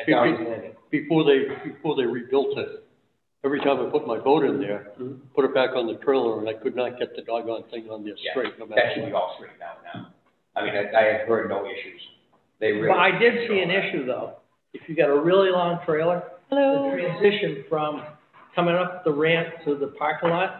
at Downing's Landing. before they, before they rebuilt it, every time I put my boat in there, Mhm. put it back on the trailer, and I could not get the doggone thing on there Yeah, straight, no That matter should be what. all straightened out now. I mean, I, I have heard no issues. They really. Well, I did see an issue though. If you got a really long trailer, the transition from coming up the ramp to the parking lot,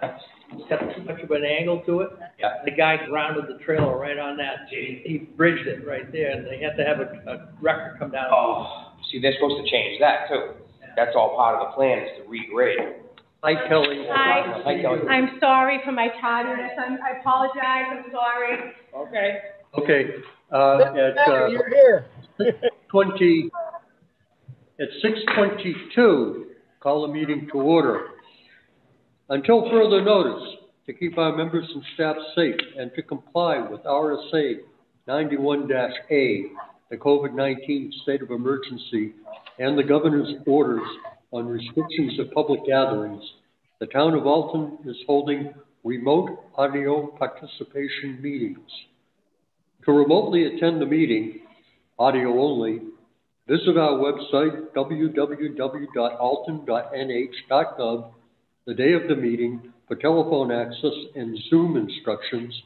it's got too much of an angle to it. Yeah. The guy grounded the trailer right on that. He bridged it right there and they had to have a, a wrecker come down. Oh, see, they're supposed to change that too. That's all part of the plan is to regrade. Hi, Kelly. Hi. Hi, Kelly. I'm sorry for my tardiness. I'm, I apologize. I'm sorry. Okay. Okay, uh, at, uh, You're here. twenty, at six twenty-two, call the meeting to order. Until further notice, to keep our members and staff safe and to comply with RSA ninety-one A, the COVID-nineteen state of emergency, and the governor's orders on restrictions of public gatherings, the town of Alton is holding remote audio participation meetings. To remotely attend the meeting, audio only, visit our website, www.alton.nh.gov, the day of the meeting for telephone access and Zoom instructions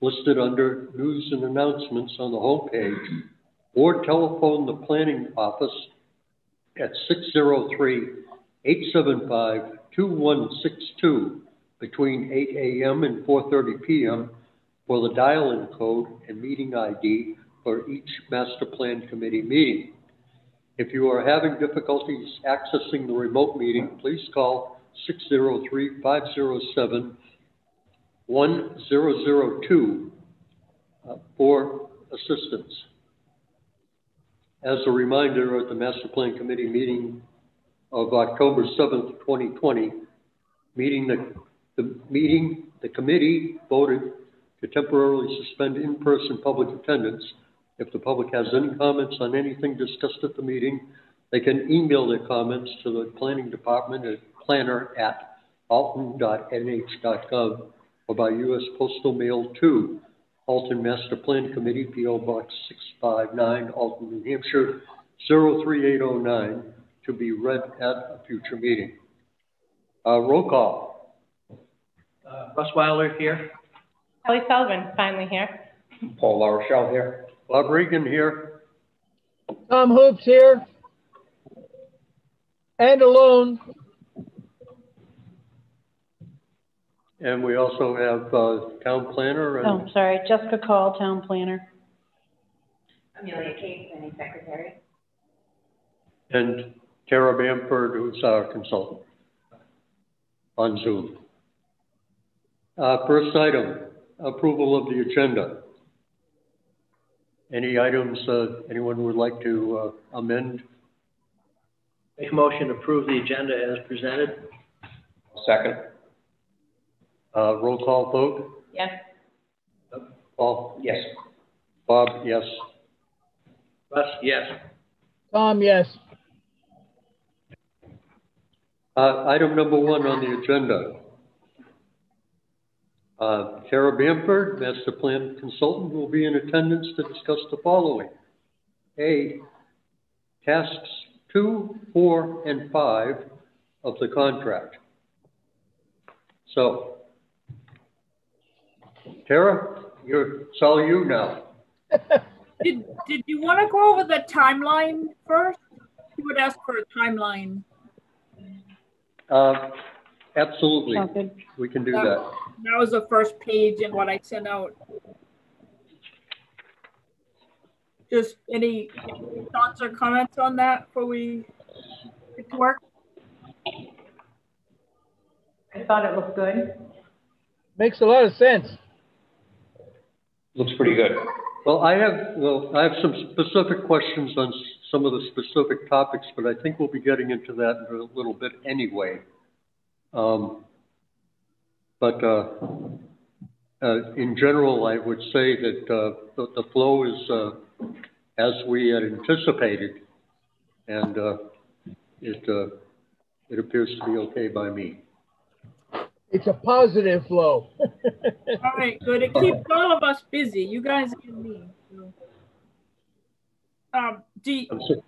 listed under News and Announcements on the homepage, or telephone the planning office at 603-875-2162 between 8 a.m. and 4:30 p.m. for the dial-in code and meeting ID for each master plan committee meeting. If you are having difficulties accessing the remote meeting, please call 603-507-1002 uh, for assistance. As a reminder, at the master plan committee meeting of October 7th, 2020, meeting the, the meeting, the committee voted to temporarily suspend in-person public attendance. If the public has any comments on anything discussed at the meeting, they can email their comments to the planning department at planner@alton.nh.gov or by U.S. postal mail to Alton Master Plan Committee, P.O. Box 659, Alton, New Hampshire, 03809, to be read at a future meeting. Uh, roll call. Uh, Russ Weiler here. Kelly Sullivan, finally here. Paul LaRochelle here. Bob Regan here. Tom Hoops here. And alone. And we also have, uh, town planner Oh, and, sorry, Jessica Call, Town Planner. Amelia Kate, planning secretary. and Tara Bamford, who's our consultant on Zoom. Uh, first item, approval of the agenda. Any items, uh, anyone would like to, uh, amend? Make a motion to approve the agenda as presented. Second. Uh, roll call vote? Yes. Paul? Yes. Bob, yes. Russ, yes. Tom, yes. Uh, item number one on the agenda. Uh, Tara Bamford, Master Plan Consultant, will be in attendance to discuss the following. A, tasks two, four, and five of the contract. So, Tara, you're, it's all you now. Did, did you want to go over the timeline first? You would ask for a timeline. Uh, absolutely, we can do that. That was the first page and what I sent out. Just any thoughts or comments on that before we get to work? I thought it looked good. Makes a lot of sense. Looks pretty good. Well, I have, well, I have some specific questions on some of the specific topics, but I think we'll be getting into that in a little bit anyway. Um, but, uh, uh, in general, I would say that, uh, the, the flow is, uh, as we had anticipated. And, uh, it, uh, it appears to be okay by me. It's a positive flow. All right, good. It keeps all of us busy, you guys and me. so. Um, do, you- so-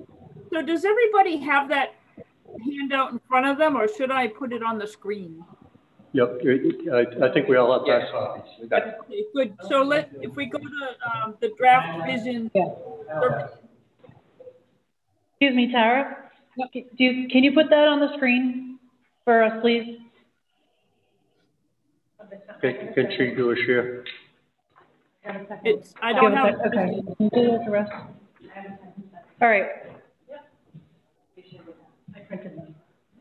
So does everybody have that handout in front of them or should I put it on the screen? Yep, I, I think we all have that copy. we got it. Okay, good. So let, if we go to, um, the draft vision. Excuse me, Tara? Do you, can you put that on the screen for us, please? Can, can she do a share? It's, I don't have. Okay. Can you do the rest? All right.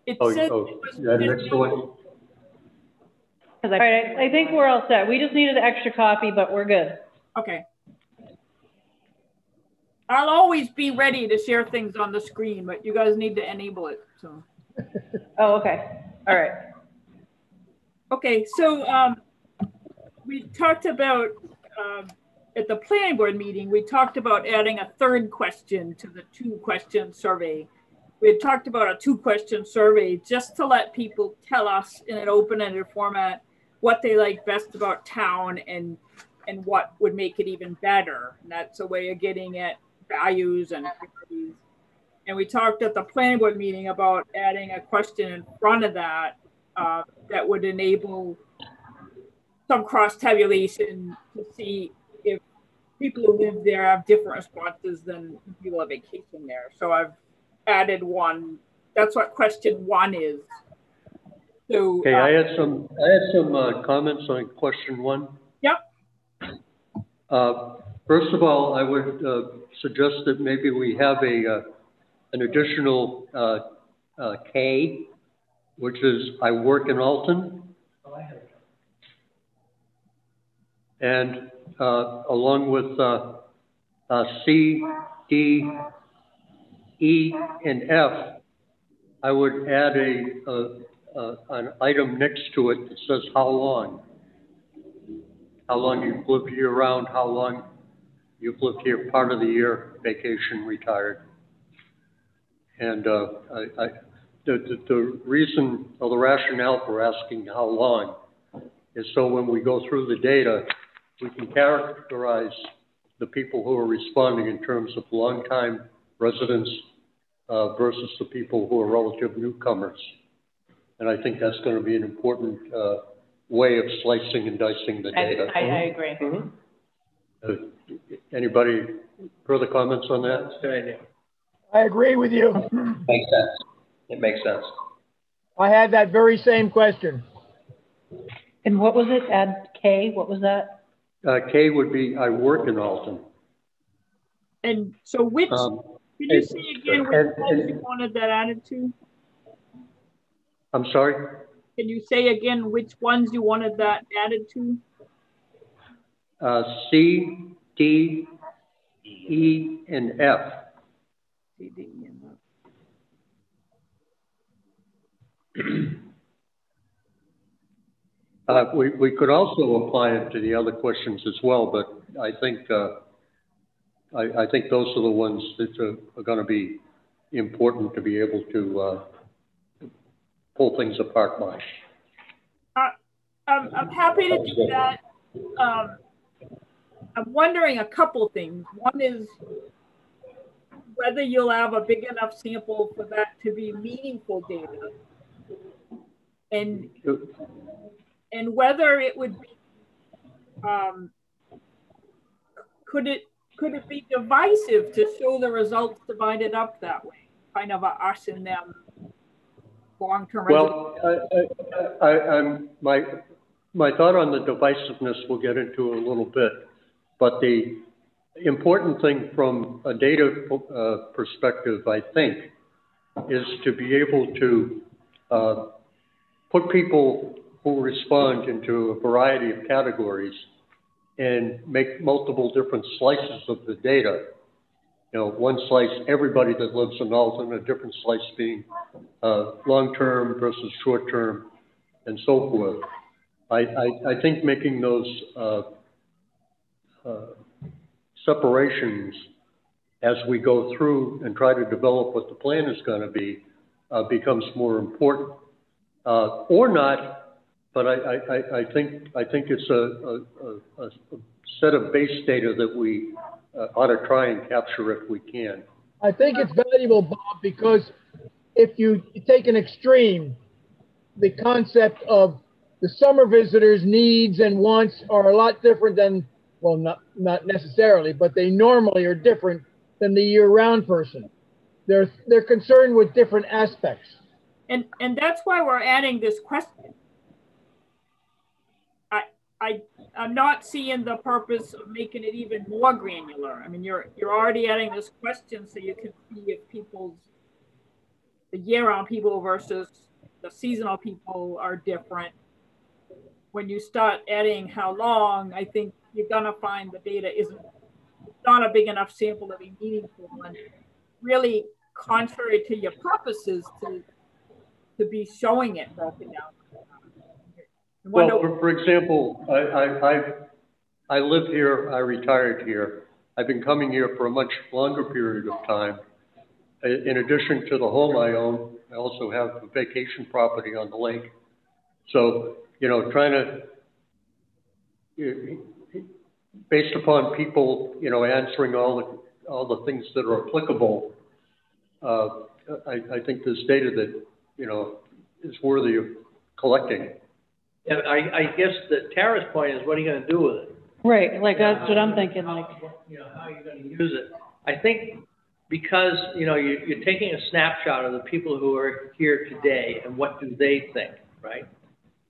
It Oh, says. oh, it yeah, next sent one. All right, I I think we're all set. We just needed an extra copy, but we're good. Okay. I'll always be ready to share things on the screen, but you guys need to enable it, so. Oh, okay. All right. Okay, so, um, we talked about, um, at the planning board meeting, we talked about adding a third question to the two question survey. We had talked about a two question survey just to let people tell us in an open-ended format what they like best about town and, and what would make it even better. And that's a way of getting at values and. And we talked at the planning board meeting about adding a question in front of that uh, that would enable some cross tabulation to see if people who live there have different responses than people on vacation there. So I've added one. That's what question one is. So Okay, uh, I had some, I had some, uh, comments on question one. Yep. Uh, first of all, I would, uh, suggest that maybe we have a, uh, an additional, uh, uh, K, which is I work in Alton. And, uh, along with, uh, uh, C, D, E, and F, I would add a, a, a, an item next to it that says how long. How long you've lived year round, how long you've lived here part of the year, vacation, retired. And, uh, I, I, the, the, the reason, or the rationale for asking how long is so when we go through the data, we can characterize the people who are responding in terms of longtime residents, uh, versus the people who are relative newcomers. And I think that's gonna be an important, uh, way of slicing and dicing the data. I, I agree. Uh, Anybody further comments on that? That's a good idea. I agree with you. Makes sense. It makes sense. I had that very same question. And what was it? Add K, what was that? Uh, K would be, I work in Alton. and so which, Um, can you say again which and- ones and- you wanted that added to? I'm sorry? Can you say again which ones you wanted that added to? Uh, C, D, E, and F. C, D, E, and F. Uh, we, we could also apply it to the other questions as well, but I think, uh, I, I think those are the ones that are, are gonna be important to be able to, uh, pull things apart by. I'm, I'm happy to do that. Um, I'm wondering a couple things. One is whether you'll have a big enough sample for that to be meaningful data. And, and whether it would be, um, could it, could it be divisive to show the results divided up that way? Kind of a us and them, long-term. Well, I, I, I'm, my, my thought on the divisiveness we'll get into in a little bit. But the important thing from a data, uh, perspective, I think, is to be able to, uh, put people who respond into a variety of categories and make multiple different slices of the data. You know, one slice, everybody that lives in Alton, a different slice being, uh, long-term versus short-term, and so forth. I, I, I think making those, uh, uh, separations as we go through and try to develop what the plan is gonna be, uh, becomes more important. Uh, or not, but I, I, I, I think, I think it's a, a, a, a set of base data that we uh, ought to try and capture if we can. I think it's valuable, Bob, because if you take an extreme, the concept of the summer visitors' needs and wants are a lot different than, well, not, not necessarily, but they normally are different than the year-round person. They're, they're concerned with different aspects. And, and that's why we're adding this question. I, I'm not seeing the purpose of making it even more granular. I mean, you're, you're already adding this question so you can see if people's, the year-round people versus the seasonal people are different. When you start adding how long, I think you're gonna find the data isn't, not a big enough sample to be meaningful. And really contrary to your purposes to, to be showing it broken down. Well, for, for example, I, I, I, I live here, I retired here. I've been coming here for a much longer period of time. In addition to the home I own, I also have a vacation property on the lake. So, you know, trying to, based upon people, you know, answering all the, all the things that are applicable, uh, I, I think there's data that, you know, is worthy of collecting. And I, I guess that Tara's point is, what are you gonna do with it? Right, like, that's what I'm uh, thinking, like, You know, how are you gonna use it? I think because, you know, you, you're taking a snapshot of the people who are here today and what do they think, right?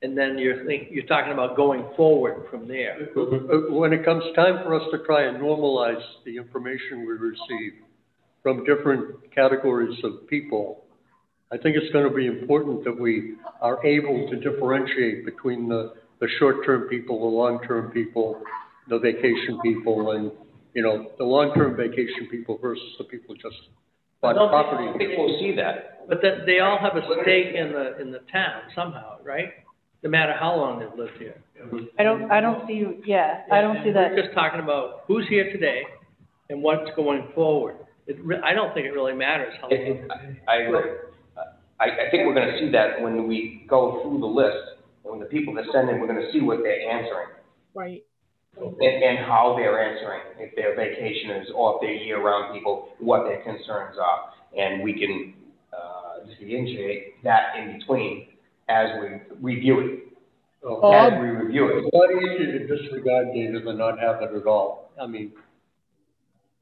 And then you're think, you're talking about going forward from there. Uh, uh, uh When it comes time for us to try and normalize the information we receive from different categories of people, I think it's going to be important that we are able to differentiate between the, the short-term people, the long-term people, the vacation people, and, you know, the long-term vacation people versus the people just bought Don't- property. think we'll see that. But that, they all have a stake in the, in the town somehow, right? No matter how long they've lived here. I don't, I don't see, you. yeah, I don't see that. We're just talking about who's here today and what's going forward. It, re- I don't think it really matters how It- long. it- I agree. I, I think we're gonna see that when we go through the list, and when the people that send in, we're gonna see what they're answering. Right. And, and how they're answering, if they're vacationers or if they're year-round people, what their concerns are. And we can, uh, differentiate that in between as we review it, So, as we review it. It's a lot easier to disregard data than not have it at all. I mean,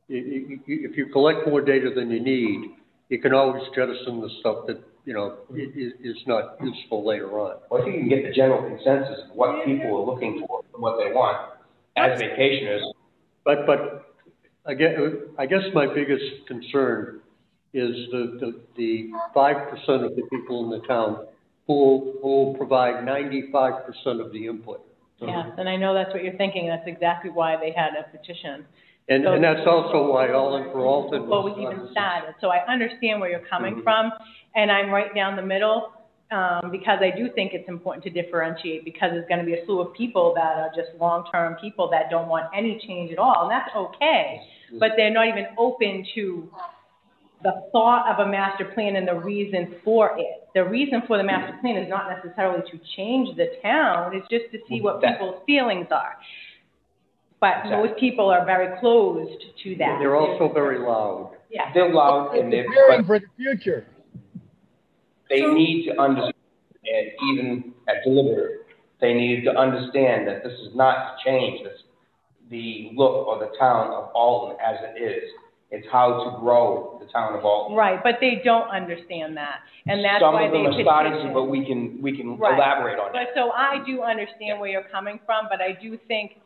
i- i- i- if you collect more data than you need, you can always jettison the stuff that, you know, i- i- is not useful later on. Well, I think you can get the general consensus of what people are looking for, and what they want as vacationers. But, but, again, I guess my biggest concern is the, the, the five percent of the people in the town who will, who will provide ninety-five percent of the input. Yeah, and I know that's what you're thinking, that's exactly why they had a petition. And, and that's also why All in for Alton Before was. we even started, so I understand where you're coming Mhm. from, and I'm right down the middle, um, because I do think it's important to differentiate, because there's gonna be a slew of people that are just long-term people that don't want any change at all, and that's okay. But they're not even open to the thought of a master plan and the reason for it. The reason for the master plan is not necessarily to change the town, it's just to see what people's feelings are. But most people are very closed to that. They're also very loud. Yeah. They're loud and they're, Preparing but for the future. They need to understand, and even at deliberative, they need to understand that this is not to change this, the look or the town of Alton as it is. It's how to grow the town of Alton. Right, but they don't understand that, and that's Some why of they them are starting to, petition. but we can, we can Right. elaborate on it. But so I do understand where you're coming from, but I do think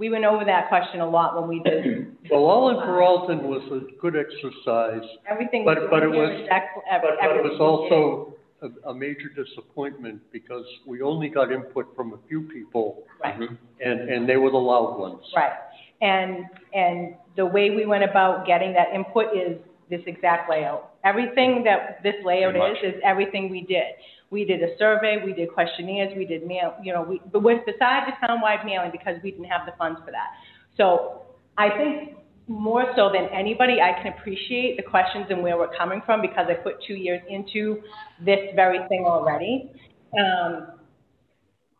we went over that question a lot when we did Well, All in for Alton was a good exercise, everything. But- we but did it here was- ex- ev- but, but it everything was we also a, a major disappointment because we only got input from a few people. Right. Mhm. and, and they were the loud ones. Right, and, and the way we went about getting that input is this exact layout. Everything that this layout Pretty is, is everything we did. We did a survey, we did questionnaires, we did mail, you know, we, but with, besides the townwide mailing, because we didn't have the funds for that. So I think more so than anybody, I can appreciate the questions and where we're coming from, because I put two years into this very thing already. Um,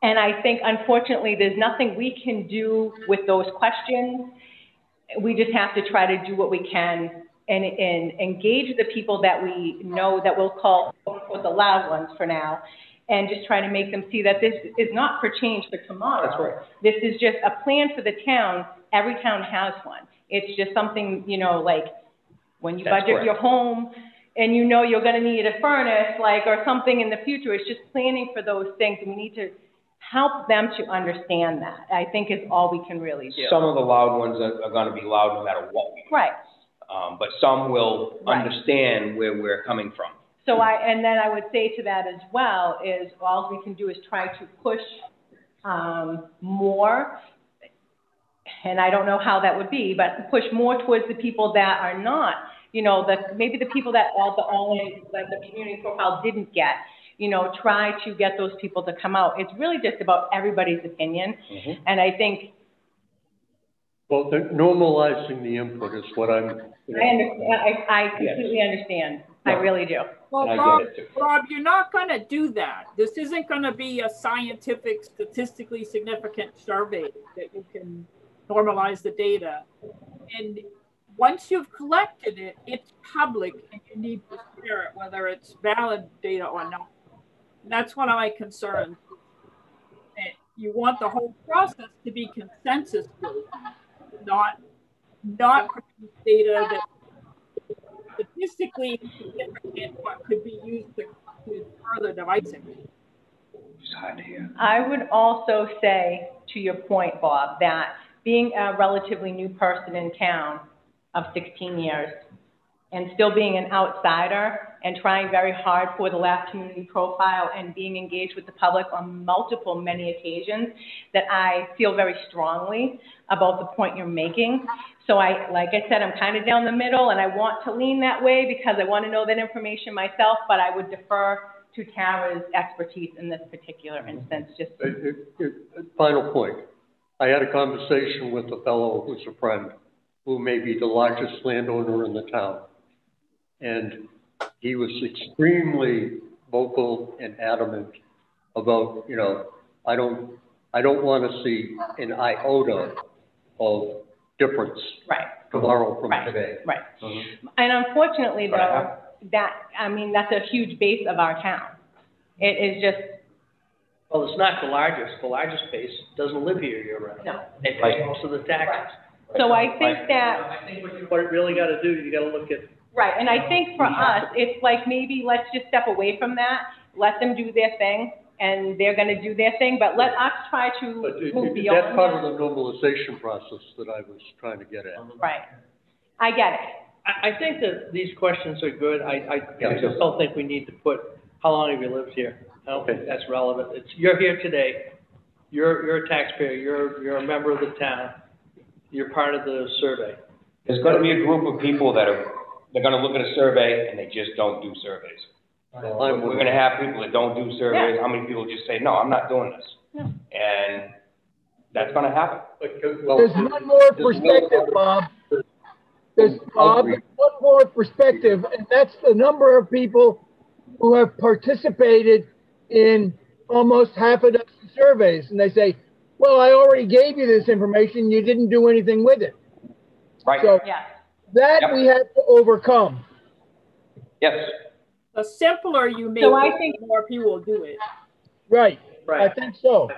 and I think unfortunately, there's nothing we can do with those questions we just have to try to do what we can and, and engage the people that we know that we'll call for the loud ones for now. And just try to make them see that this is not for change for tomorrow. That's right. This is just a plan for the town. Every town has one. It's just something, you know, like when you That's budget correct. your home and you know you're gonna need a furnace, like, or something in the future, it's just planning for those things. And we need to help them to understand that, I think is all we can really do. Some of the loud ones are, are gonna be loud no matter what we do. Right. Um, but some will Right. understand where we're coming from. So I, and then I would say to that as well is all we can do is try to push, um, more. And I don't know how that would be, but push more towards the people that are not, you know, the, maybe the people that all the only, that the community profile didn't get. You know, try to get those people to come out. It's really just about everybody's opinion. Mhm. And I think, Well, the- normalizing the input is what I'm, I understand, I, I completely understand. I really do. Well, And I Bob, get it too. Bob, you're not gonna do that. This isn't gonna be a scientific, statistically significant survey that you can normalize the data. And once you've collected it, it's public and you need to share it, whether it's valid data or not. And that's one of my concerns. And You want the whole process to be consensus building, not, not produce data that statistically significant could be used to, further divisive. It's hard to hear. I would also say, to your point, Bob, that being a relatively new person in town of 16 years and still being an outsider and trying very hard for the last community profile and being engaged with the public on multiple, many occasions, that I feel very strongly about the point you're making. So I, like I said, I'm kind of down the middle and I want to lean that way because I want to know that information myself, but I would defer to Tara's expertise in this particular instance, just it- it- it- final point. I had a conversation with a fellow who's a friend, who may be the largest landowner in the town. And he was extremely vocal and adamant about, you know, I don't, I don't want to see an iota of difference Right, tomorrow from right, today. right. Mhm. And unfortunately, But I though, that, I mean, that's a huge base of our town. It is just, Well, it's not the largest, the largest base doesn't live here year-round. no. They pay most of the taxes. So I think that, I think what you what you really gotta do, you gotta look at, right, and I think for us, it's like maybe let's just step away from that, let them do their thing, and they're gonna do their thing, but let us try But to it- move it- beyond that's part of that. the normalization process that I was trying to get at. Right. I get it. I, I think that these questions are good. I, I, Yeah. I just don't think we need to put, how long have you lived here? I don't think that's relevant. It's, you're here today. You're, you're a taxpayer. You're, you're a member of the town. You're part of the survey. There's gonna be a group of people that are, they're gonna look at a survey and they just don't do surveys. Well, I'm- We're gonna have people that don't do surveys, how many people just say, no, I'm not doing this? And that's gonna happen. There's one more perspective, Bob. There's, Bob, there's one more perspective, and that's the number of people who have participated in almost half a dozen surveys. And they say, well, I already gave you this information, you didn't do anything with it. Right? So Yes. That Yep. we have to overcome. Yes. The simpler you make So I think- the more people will do it. Right, Right. I think so.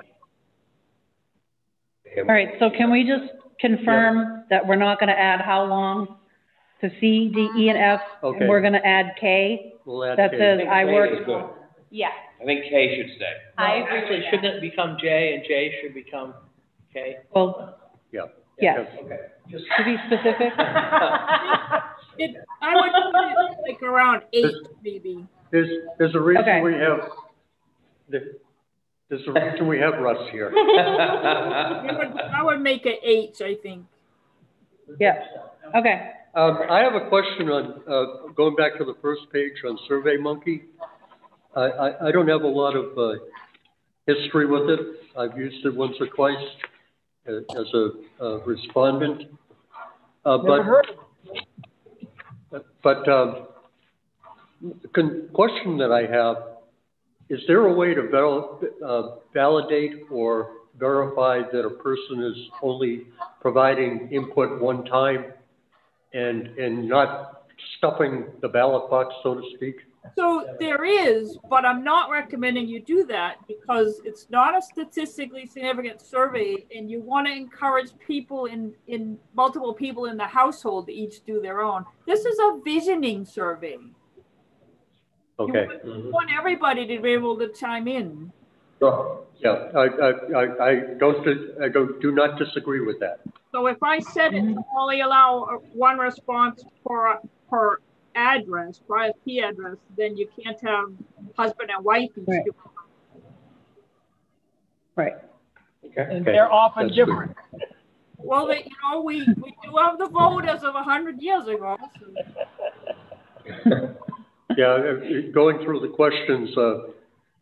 All right, so can we just confirm that we're not gonna add how long to C, D, E, and F? Okay. And we're gonna add K? We'll add That K. says I, I K work. Yeah. I think K should stay. I agree Actually, shouldn't it become J and J should become K? Well, Yeah. yes, Okay. Just, to be specific. It, I would put it like around eight, maybe. There's, there's a reason Okay. we have, there- there's a reason we have Russ here. I would, I would make it eight, I think. Yeah, okay. Um, I have a question on, uh, going back to the first page on Survey Monkey. I, I, I don't have a lot of, uh, history with it. I've used it once or twice as a, uh, respondent. Uh, but, but, um, the con- question that I have, is there a way to val- uh, validate or verify that a person is only providing input one time and, and not stuffing the ballot box, so to speak? So there is, but I'm not recommending you do that because it's not a statistically significant survey and you want to encourage people in, in multiple people in the household to each do their own. This is a visioning survey. Okay. You want everybody to be able to chime in. Sure. Yeah, I, I, I, I don't, I don't, do not disagree with that. So if I said it to only allow one response per, per address, per ISP address, then you can't have husband and wife Right. Right. Okay. And Okay, they're often that's good. different. Well, they, you know, we, we do have the vote as of a hundred years ago. so- Yeah, uh, going through the questions, uh,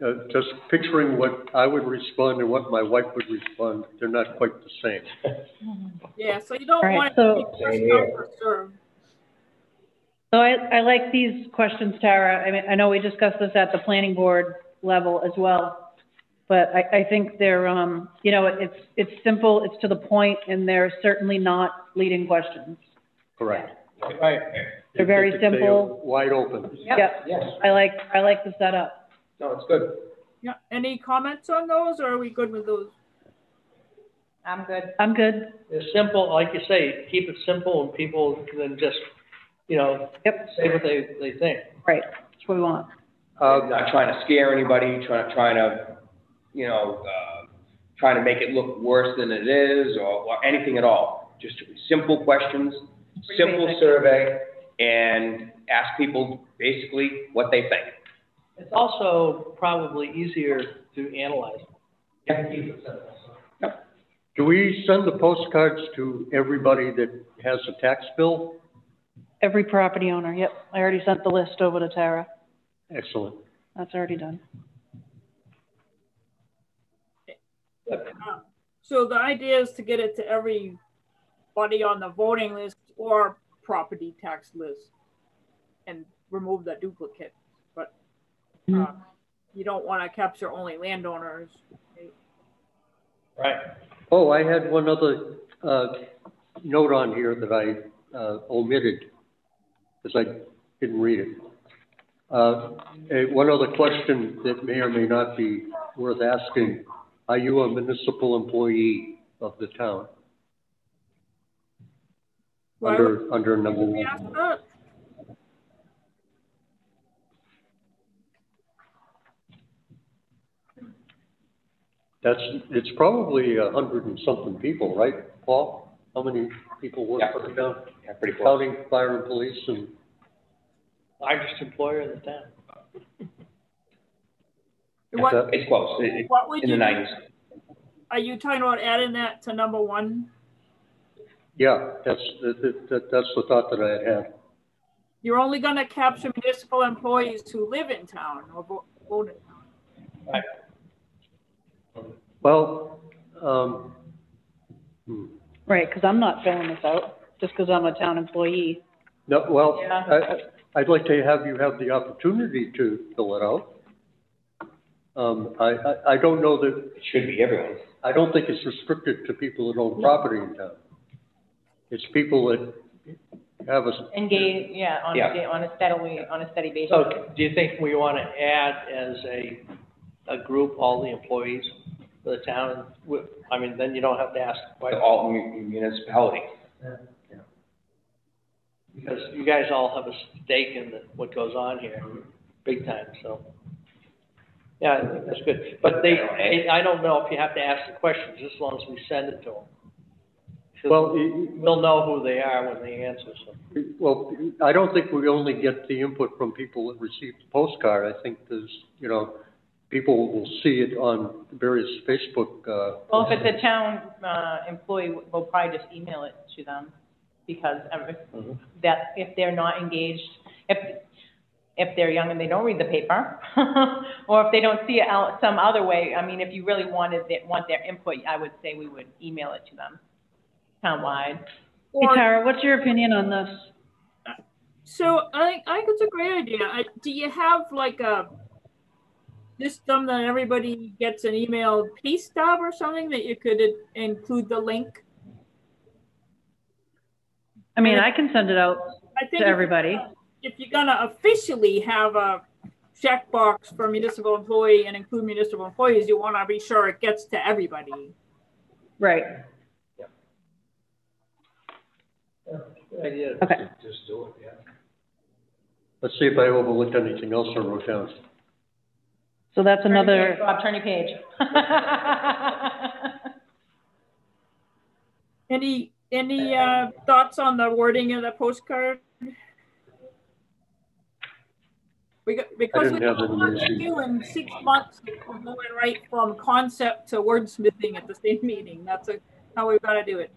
uh, just picturing what I would respond and what my wife would respond, they're not quite the same. Yeah, so you don't All right, want it to be first Same come, first served. So I, I like these questions, Tara. I mean, I know we discussed this at the planning board level as well. But I, I think they're, um, you know, it's, it's simple, it's to the point, and they're certainly not leading questions. Correct. Right. They're very They- they are simple. Wide open. Yep. Yes, I like, I like the setup. no, it's good. Yeah, any comments on those or are we good with those? I'm good. I'm good. It's simple, like you say, keep it simple and people can then just, you know, Yep. say what they, they think. Right. That's what we want. Uh, Not trying to scare anybody, trying, to trying to, you know, uh, trying to make it look worse than it is or, or anything at all. Just simple questions, Pretty simple basic. survey, and ask people basically what they think. It's also probably easier to analyze. Yeah. do we send the postcards to everybody that has a tax bill? Every property owner, yep. I already sent the list over to Tara. Excellent. That's already done. Um, So the idea is to get it to everybody on the voting list or property tax list and remove the duplicate, but Mhm. uh, you don't want to capture only landowners. Right. Oh, I had one other, uh, note on here that I, uh, omitted, because I didn't read it. Uh, one other question that may or may not be worth asking, are you a municipal employee of the town? Why Under, under number one. That's, it's probably a hundred and something people, right, Paul? How many people work Yeah. for the town? Yeah, pretty close. Counting fire and police and, Largest employer in the town. What, that- It's close, It- it- what would in the you, nineties. are you talking about adding that to number one? yeah, that's, that, that, that's the thought that I had had. You're only gonna capture municipal employees who live in town or vo- vote in town. Right. Well, um, hmm. Right, because I'm not filling this out, just because I'm a town employee. no, well, Yeah. I, I- I'd like to have you have the opportunity to fill it out. Um, I, I, I don't know that, It should be everyone. I don't think it's restricted to people that own property in town. It's people that have a, Engage, yeah, on Yeah. a, on a steadily, on a steady basis. So do you think we want to add as a, a group, all the employees for the town? Wi- I mean, then you don't have to ask To questions, all mu- municipalities. because you guys all have a stake in the- what goes on here, big time, so. Yeah, I think that's good, but they, I don't know if you have to ask the questions, just as long as we send it to them. well, i- We'll know who they are when they answer, so. well, I don't think we only get the input from people that receive the postcard. I think there's, you know, people will see it on various Facebook, uh, Well, if it's a town, uh, employee, we'll probably just email it to them, because, if, Mhm. that, if they're not engaged, if, if they're young and they don't read the paper, or if they don't see it out some other way, I mean, if you really wanted, it- want their input, I would say we would email it to them, townwide. Hey, Or, Tara, what's your opinion on this? so I, I think it's a great idea. I, do you have like a system that everybody gets an email pay stub or something that you could include the link? I mean, I can send it out I think to everybody. If you're gonna officially have a checkbox for municipal employee and include municipal employees, you wanna be sure it gets to everybody. Right, Good idea. okay. Just do it, yeah. Let's see if I overlooked anything else I wrote down. So that's another, Bob, turn your page. Any, any, uh, thoughts on the wording of the postcard? We got, because we didn't have don't any want to issue. do in six months, we're going right from concept to wordsmithing at the same meeting. That's a, how we've gotta do it.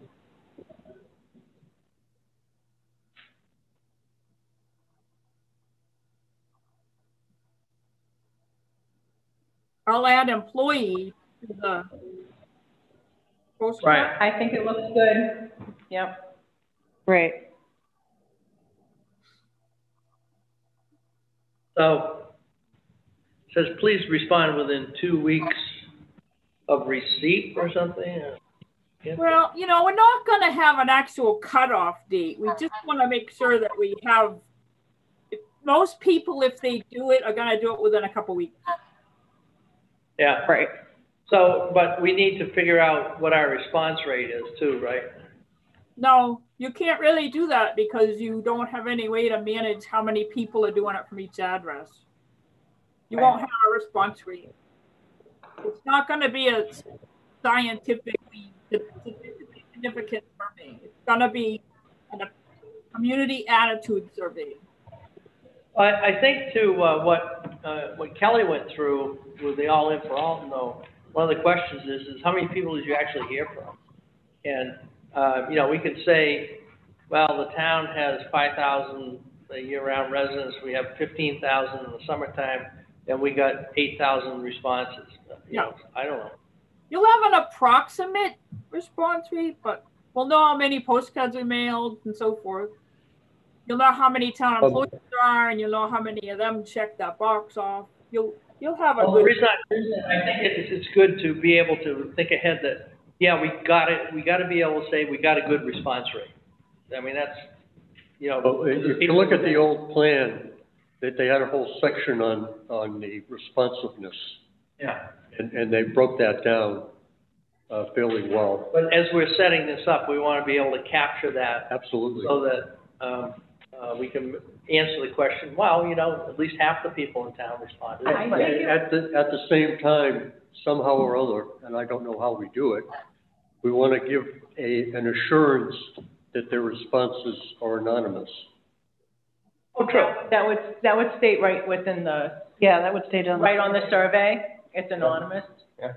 I'll add employee to the postcard. Right. I think it looks good. Yep. right. So, says, please respond within two weeks of receipt or something? yeah. Well, you know, we're not gonna have an actual cutoff date. We just wanna make sure that we have, if- most people, if they do it, are gonna do it within a couple weeks. Yeah, Right. so, but we need to figure out what our response rate is too, right? No, you can't really do that because you don't have any way to manage how many people are doing it from each address. You won't have a response rate. It's not gonna be a scientifically significant survey. It's gonna be a community attitude survey. I, I think to, uh, what, uh, what Kelly went through with the all in for Alton, one of the questions is, is how many people did you actually hear from? And, uh, you know, we could say, well, the town has five thousand year-round residents, we have fifteen thousand in the summertime, and we got eight thousand responses. You know, I don't know. You'll have an approximate response rate, but we'll know how many postcards we mailed and so forth. You'll know how many town Um, employees there are, and you'll know how many of them check that box off. You'll, you'll have a Well, good, reason I, the reason I think it's, it's good to be able to think ahead that, yeah, we got it, we gotta be able to say, we got a good response rate. I mean, that's, you know. Well, if you look at the old plan, they, they had a whole section on, on the responsiveness, Yeah, and, and they broke that down, uh, fairly well. but as we're setting this up, we wanna be able to capture that Absolutely. so that, um, uh, we can answer the question, well, you know, at least half the people in town responded. I think it- At the, at the same time, somehow or other, and I don't know how we do it, we want to give a, an assurance that their responses are anonymous. Oh, true. That would, that would state right within the, Yeah, that would stay down. right on the survey. It's anonymous. Yeah,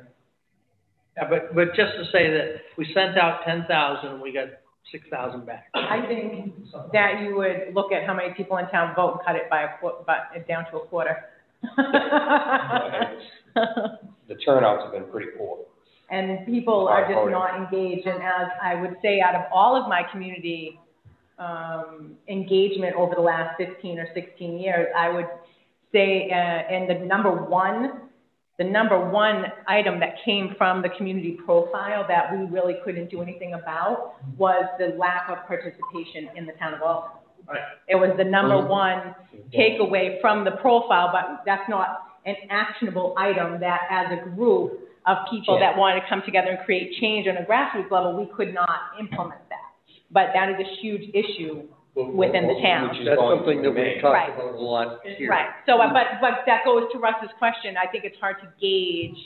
but, but just to say that we sent out ten thousand, and we got six thousand back. I think that you would look at how many people in town vote and cut it by a quar, but down to a quarter. The turnouts have been pretty poor. And people are just not engaged, and as I would say, out of all of my community, um, engagement over the last fifteen or sixteen years, I would say, uh, and the number one, the number one item that came from the community profile that we really couldn't do anything about was the lack of participation in the town of Alton. Right. It was the number Mhm. one takeaway from the profile, but that's not an actionable item that as a group of people that wanted to come together and create change on a grassroots level, we could not implement that. But that is a huge issue within the town. Which is That's something that we remain. talked about a lot here. Right, so, uh, but, but that goes to Russ's question, I think it's hard to gauge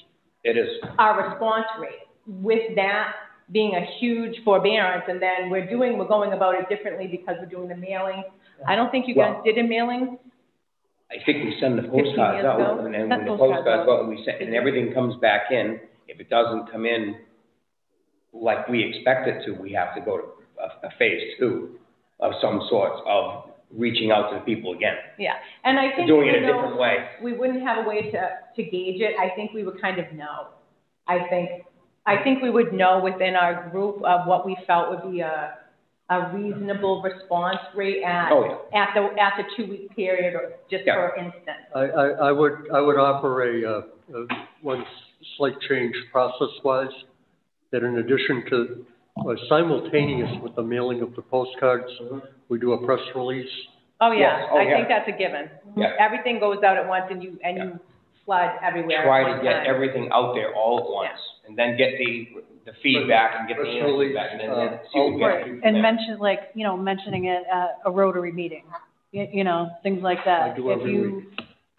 It is. our response rate. With that being a huge forbearance, and then we're doing, we're going about it differently because we're doing the mailing. I don't think you guys Well- did a mailing, I think we send the postcards years out, ago? and then Sent when the postcards postcards out. go, and we send, and everything comes back in, if it doesn't come in like we expect it to, we have to go to a, a phase two of some sort of reaching out to the people again. yeah, and I think, Doing it you a know, different way. we wouldn't have a way to, to gauge it, I think we would kind of know. I think, I think we would know within our group of what we felt would be a, a reasonable response rate at, Oh, yeah. at the, at the two-week period, or just Yeah. for instance. I, I, I would, I would offer a, uh, uh, one slight change process-wise, that in addition to uh, simultaneous with the mailing of the postcards, we do a press release. Oh, yeah, Yes, oh, I yeah. think that's a given. Yeah. Everything goes out at once and you, and you flood everywhere at Try one to get time. everything out there all at once, and then get the, the feedback and get the Press answers release, back, and then, uh, then see what we oh, gotta Right, do from and there. mention, like, you know, mentioning it at a Rotary meeting, you, you know, things like that. I do If every you,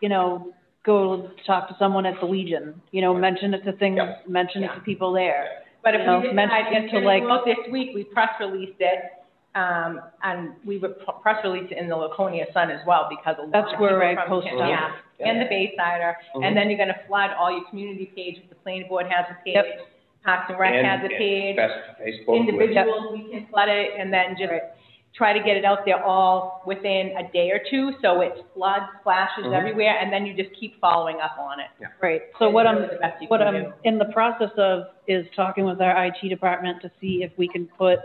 you know, go talk to someone at the Legion, you know, mention it to things, Yeah. mention it to people there. But if you know, we mention decide it it's to, gonna like- go out this week, we press released it, um, and we would pr- press release it in the Laconia Sun as well, because a lot That's of where people I from- post Yeah, stuff. and the Baysider, Mhm. and then you're gonna flood all your community pages, the planning board has a page, Yep. Parks and Rec And- has a and page, Best Facebook. with- individuals, we can flood it, and then just try to get it out there all within a day or two, so it floods, splashes Mhm. everywhere, and then you just keep following up on it. Right, so what I'm, really the best you what can I'm do. in the process of is talking with our IT department to see if we can put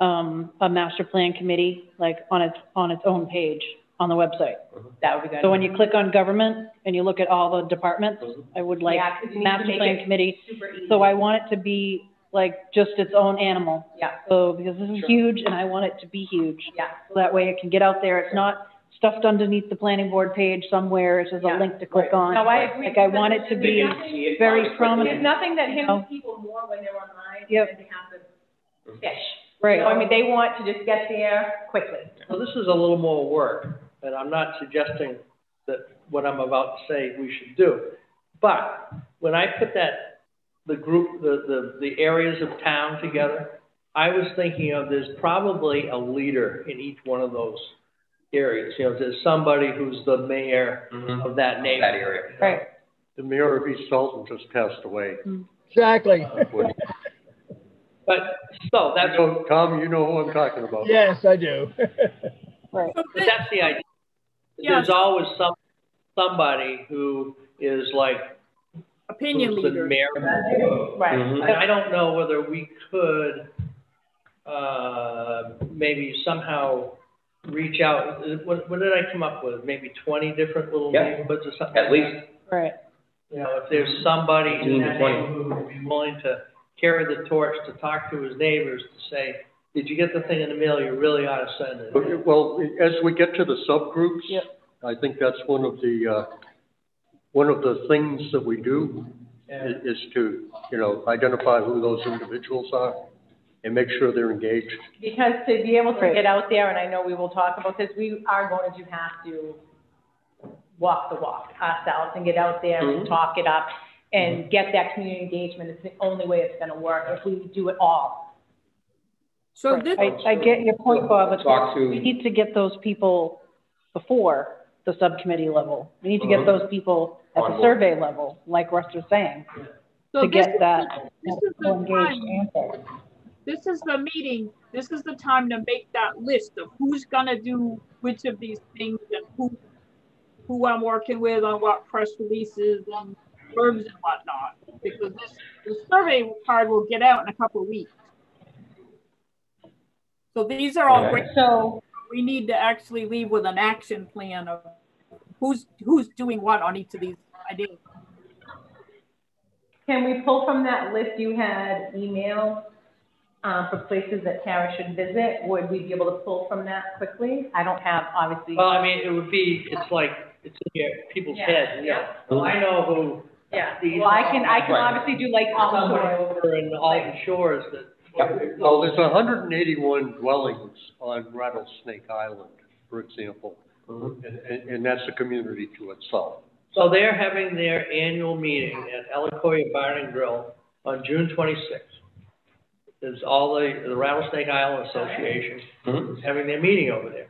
um, a master plan committee, like, on its, on its own page on the website. That would be good. So when you click on government and you look at all the departments, I would like Yeah, 'cause you need to master make plan it committee. Super easy. So I want it to be like just its own animal. Yeah, So, because this is huge and I want it to be huge. yeah. So that way it can get out there. It's not stuffed underneath the planning board page somewhere. It's just a Yeah. link to click on. No, I agree. Like I want it to be See it very on prominent. There's nothing that hinders people more when they're online Yep. than to have to fish. Right. You know, I mean, they want to just get there quickly. Well, this is a little more work, and I'm not suggesting that what I'm about to say we should do. But when I put that, the group, the, the, the areas of town together, I was thinking of there's probably a leader in each one of those areas. You know, there's somebody who's the mayor Mhm. of that That neighborhood. area. Right. The mayor of East Alton just passed away. Exactly. But, so You that's, know, Tom, you know who I'm talking about. Yes, I do. Right. But that's the idea. Yeah. There's always some, somebody who is like, opinion who's the leader. mayor. Right. Mhm. And I don't know whether we could, uh, maybe somehow reach out, what, what did I come up with? Maybe twenty different little Yeah. neighborhoods or something? At like least, that? Right. You know, if there's somebody in that neighborhood who would be willing to carry the torch, to talk to his neighbors, to say, did you get the thing in the mail? You really ought to send it. Well, as we get to the subgroups, Yep. I think that's one of the, uh, one of the things that we do Yeah. i- is to, you know, identify who those individuals are and make sure they're engaged. Because to be able to Right. get out there, and I know we will talk about this, we are going to have to walk the walk ourselves and get out there and Mhm. talk it up and get that community engagement. It's the only way it's gonna work if we do it all. So this, I, I get your point, Bob, but Talk to- we need to get those people before the subcommittee level. We need to get Mhm. those people at the survey level, like Russ was saying, so to get is, that this is the engaged time, answer. this is the meeting, this is the time to make that list of who's gonna do which of these things and who, who I'm working with on what press releases and verbs and whatnot. Because this, the survey card will get out in a couple of weeks. So these are all Okay. great, so we need to actually leave with an action plan of who's, who's doing what on each of these ideas. Can we pull from that list you had emailed, um, for places that Tara should visit? Would we be able to pull from that quickly? I don't have, obviously. Well, I mean, it would be, it's like, it's in your, people's Yeah, heads, you yeah. Well, I know who. Yeah, these- well, I can, I can Right. obviously do like all Somebody the, over in Alton Shores that. Yep. Well, there's hundred and eighty-one dwellings on Rattlesnake Island, for example, Mhm. and, and, and that's a community to itself. So they're having their annual meeting at Ellacoya Bar and Grill on June twenty-sixth. There's all the, the Rattlesnake Island Association Mhm. is having their meeting over there.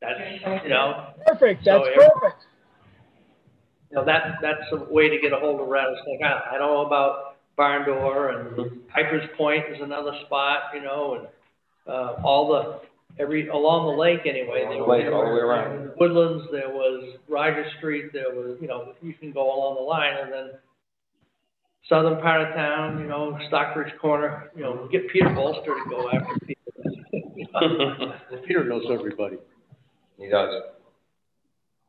That's, you know, Perfect, So that's every- perfect. you know, that, that's a way to get a hold of Rattlesnake Island. I don't know about Barn Door and Piper's Point is another spot, you know, and, uh, all the, every, along the lake anyway. there The lake, all the way around. Woodlands, there was Roger Street, there was, you know, you can go along the line and then southern part of town, you know, Stockbridge Corner, you know, get Peter Bolster to go after people. Peter knows everybody. He does.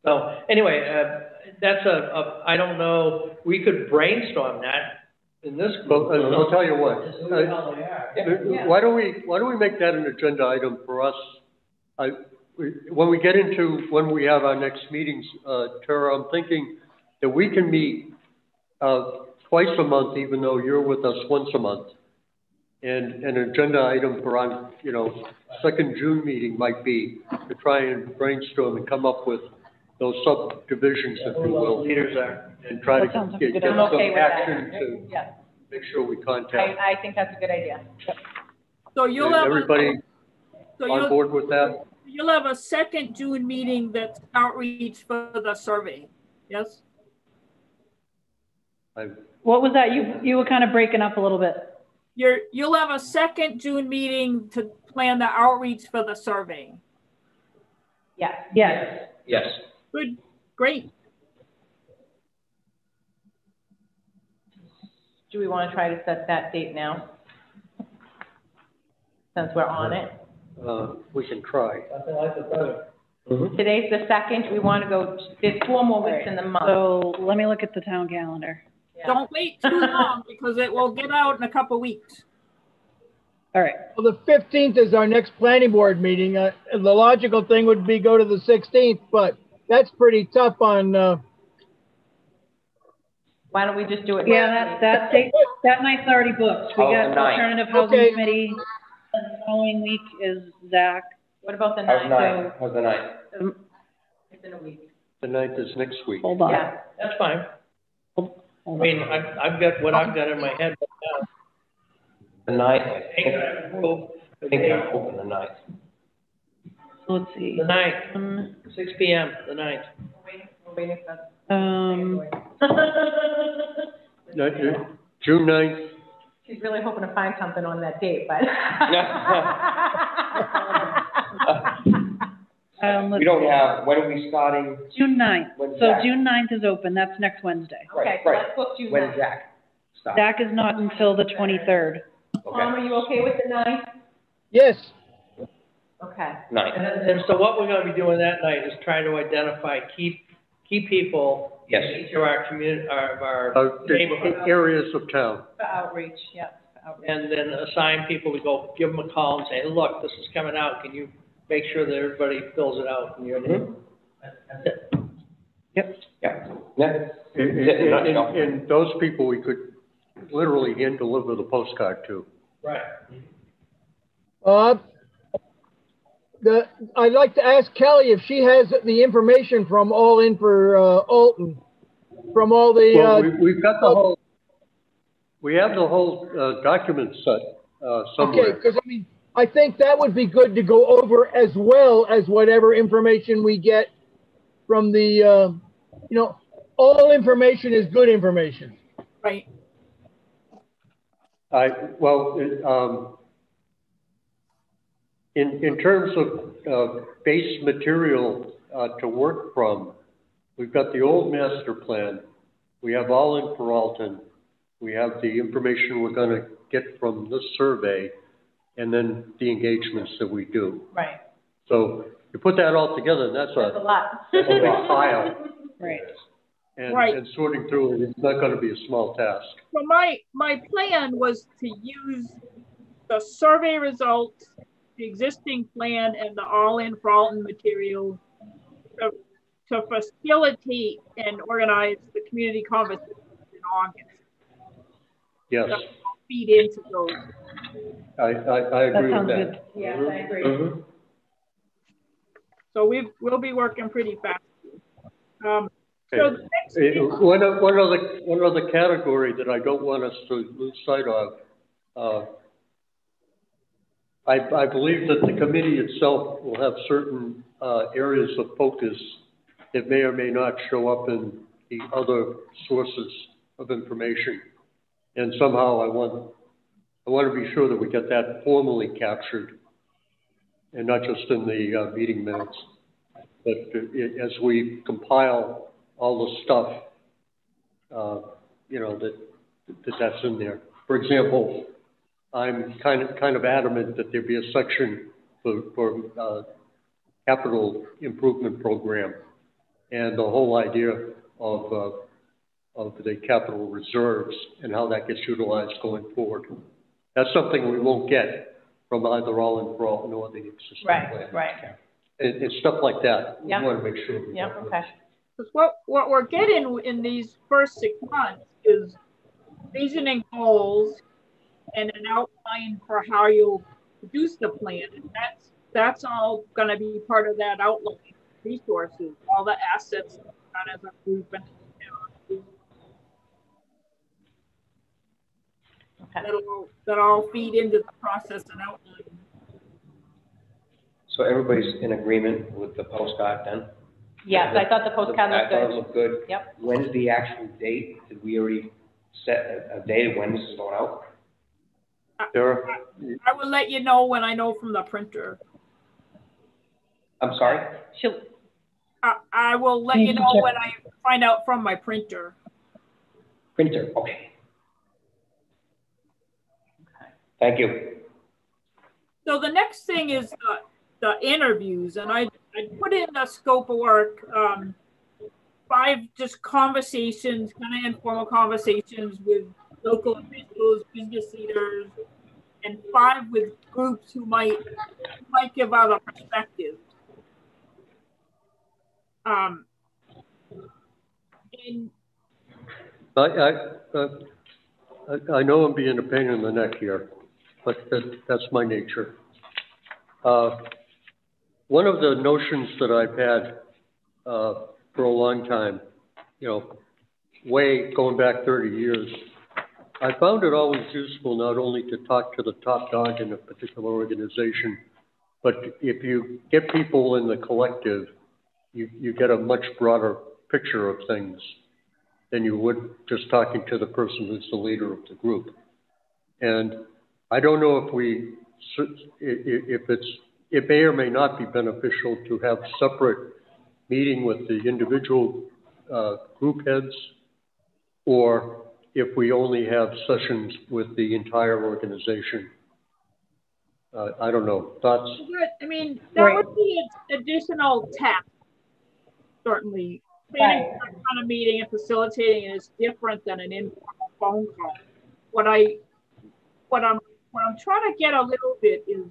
So, anyway, uh, that's a, a, I don't know, we could brainstorm that in this Well, group. uh, I'll tell you what. who the hell they are. Uh, Why don't we, why don't we make that an agenda item for us? I, we- when we get into, when we have our next meetings, uh, Tara, I'm thinking that we can meet, uh, twice a month, even though you're with us once a month. And an agenda item for our, you know, second June meeting might be to try and brainstorm and come up with those subdivisions, if you will, leaders are. and try to That sounds like a get, good get I'm some with that. action to Yes, make sure we contact I think that's a good idea. So you'll have, a- everybody so on you'll, board with that. you'll have a second June meeting that's outreach for the survey, yes? What was that? You, you were kind of breaking up a little bit. You're, you'll have a second June meeting to plan the outreach for the survey. Yes. Yes. Yes. Good, great. Do we want to try to set that date now? Since we're on it. uh, we can try. Nothing like the better. Mhm. Today's the second, we want to go, there's four more weeks in the month. So let me look at the town calendar. Yeah. Don't wait too long because it will get out in a couple weeks. All right. Well, the fifteenth is our next planning board meeting. Uh, the logical thing would be go to the sixteenth, but that's pretty tough on, uh, Why don't we just do it? Yeah, next that, week? that date, that night's already booked. We Oh, got the ninth. alternative housing Okay. committee. The following week is Zach. What about the How's ninth? nine? How's the ninth? Um, It's in a week. The ninth is next week. Hold on. Yeah, That's fine. Hold I mean, I've, I've got what I've got in my head right now. The ninth, I I think think, I approve I think I'm hoping the ninth. Let's see. The ninth, Um, six P M, the ninth. we're waiting for. Um, No, uh, June ninth, She's really hoping to find something on that date, but. um, let's We don't see. have, when are we starting? June ninth. When's So Zach? June ninth is open. That's next Wednesday. Okay, so let's book June When's ninth. Zach start? Zach is not until the twenty-third. Okay. Tom, are you okay with the ninth? yes, Okay. Ninth, And, and so what we're gonna be doing that night is trying to identify key, key people yes. in each of our community, our, our uh, the neighborhoods. areas of town. For outreach, yep, for outreach. And then assign people to go, give them a call and say, hey, look, this is coming out, can you make sure that everybody fills it out in your name? That's it. Yep. Yeah, yeah. And, In a nutshell. and, and those people we could literally hand deliver the postcard to. Right. uh, the, I'd like to ask Kelly if she has the information from All In for, uh, Alton, from all the, Well, uh, we, we've got the whole, we have the whole, uh, document set, uh, Okay, somewhere. because I mean, I think that would be good to go over as well as whatever information we get from the, uh, you know, all information is good information. Right. I, well, it, um, in, in terms of, uh, base material, uh, to work from, we've got the old master plan. We have all in for Alton. We have the information we're gonna get from the survey, and then the engagements that we do. Right, So you put that all together, and that's that's a a, lot. that's a big file. Right. And, Right. and sorting through it is not gonna be a small task. So my, my plan was to use the survey results, the existing plan and the all-in for Alton material to, to facilitate and organize the community conversation in August. Yes, Feed into those. I, I, I That agree with that. good. Yes, I agree. Mhm. So we, we'll be working pretty fast. Um, so Okay. the next meeting- One, o- one other, one other category that I don't want us to lose sight of, uh, I, I believe that the committee itself will have certain, uh, areas of focus that may or may not show up in the other sources of information. And somehow I want, I want to be sure that we get that formally captured and not just in the, uh, meeting minutes. But uh, as we compile all the stuff, uh, you know, that, that that's in there. For example, I'm kind of, kind of adamant that there be a section for, for, uh, capital improvement program. And the whole idea of, uh, of the capital reserves and how that gets utilized going forward. That's something we won't get from either all in for all nor the existing plan. Right, right. And, and stuff like that. We Yeah. want to make sure. Yeah, okay. Because what, what we're getting in these first six months is visioning goals and an outline for how you'll produce the plan. And that's, that's all gonna be part of that outline, resources, all the assets done as a group and Okay. that'll, that'll all feed into the process and outline. So everybody's in agreement with the postcard then? Yes, I thought the postcard I looked thought it good. looked good. Yep. When's the actual date? Did we already set a, a date of when this is going out? Sarah? I will let you know when I know from the printer. I'm sorry? She'll, I, I will let you know when I find out from my printer. Printer, okay. Thank you. So the next thing is the, the interviews, and I, I put in the scope of work, um, five just conversations, kind of informal conversations with local officials, business leaders, and five with groups who might, who might give other perspectives. Um, I, I, uh, I, know I'm being a pain in the neck here, but that, that's my nature. Uh, one of the notions that I've had, uh, for a long time, you know, way going back thirty years, I found it always useful not only to talk to the top dog in a particular organization, but if you get people in the collective, you, you get a much broader picture of things than you would just talking to the person who's the leader of the group. And I don't know if we, if it's, it may or may not be beneficial to have separate meeting with the individual, uh, group heads, or if we only have sessions with the entire organization. Uh, I don't know, thoughts? I mean, that Right. would be an additional task, certainly. Planning Right. some kind of meeting and facilitating it is different than an informal phone call. What I, what I'm, what I'm trying to get a little bit is,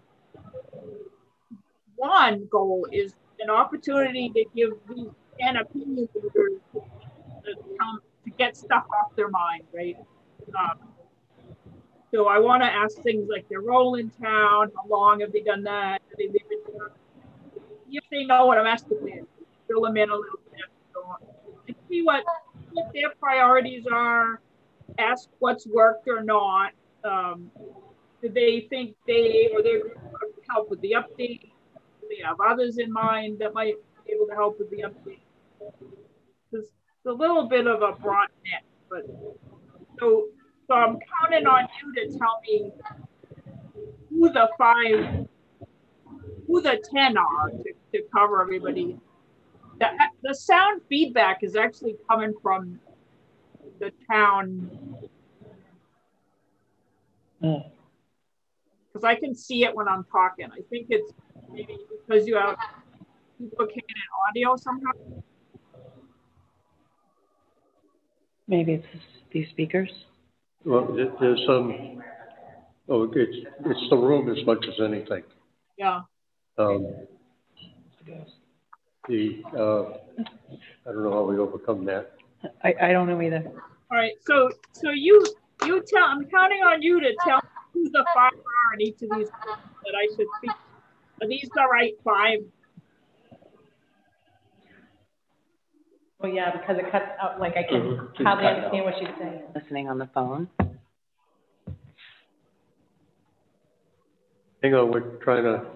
one goal is an opportunity to give these ten opinion leaders to come, to get stuff off their mind, right? Um, so I want to ask things like their role in town, how long have they done that? Do they live in? If they know what I'm asking them, fill them in a little bit. So on. And see what, what their priorities are, ask what's worked or not. Um, do they think they or their group help with the update? Do they have others in mind that might be able to help with the update? It's a little bit of a broad net, but so so I'm counting on you to tell me who the five, who the ten are to, to cover everybody. The, the sound feedback is actually coming from the town. Hmm. Because I can see it when I'm talking. I think it's maybe because you have duplicated audio somehow. Maybe it's these speakers. Well, there- there's some, oh, it's, it's the room as much as anything. Yeah. Um, the, uh, I don't know how we overcome that. I, I don't know either. All right, so so you you tell I'm counting on you to tell me who the five are in each of these that I should speak. Are these the right five? Oh yeah, because it cuts out, like I can Mhm. hardly Cut out. understand what she's saying. Listening on the phone. Hang on, we're trying to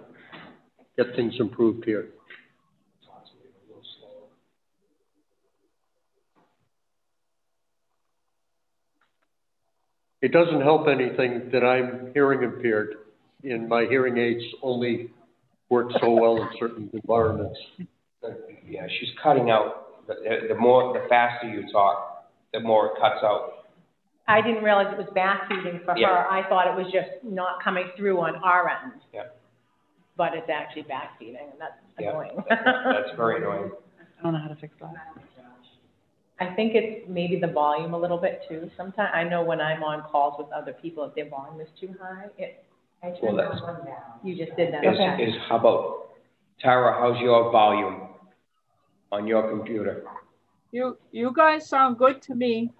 get things improved here. It doesn't help anything that I'm hearing impaired, and my hearing aids only work so well in certain environments. Yeah, she's cutting out, the, the more, the faster you talk, the more it cuts out. I didn't realize it was backfeeding for Yeah. her. I thought it was just not coming through on our end. Yeah. But it's actually backfeeding, and that's Yeah, annoying. That's very annoying. I don't know how to fix that. I think it's maybe the volume a little bit too sometimes. I know when I'm on calls with other people, if their volume is too high, it, I Well, turn that's- that one down. You just did that, Is, okay. is, how about, Tara, how's your volume on your computer? You, you guys sound good to me.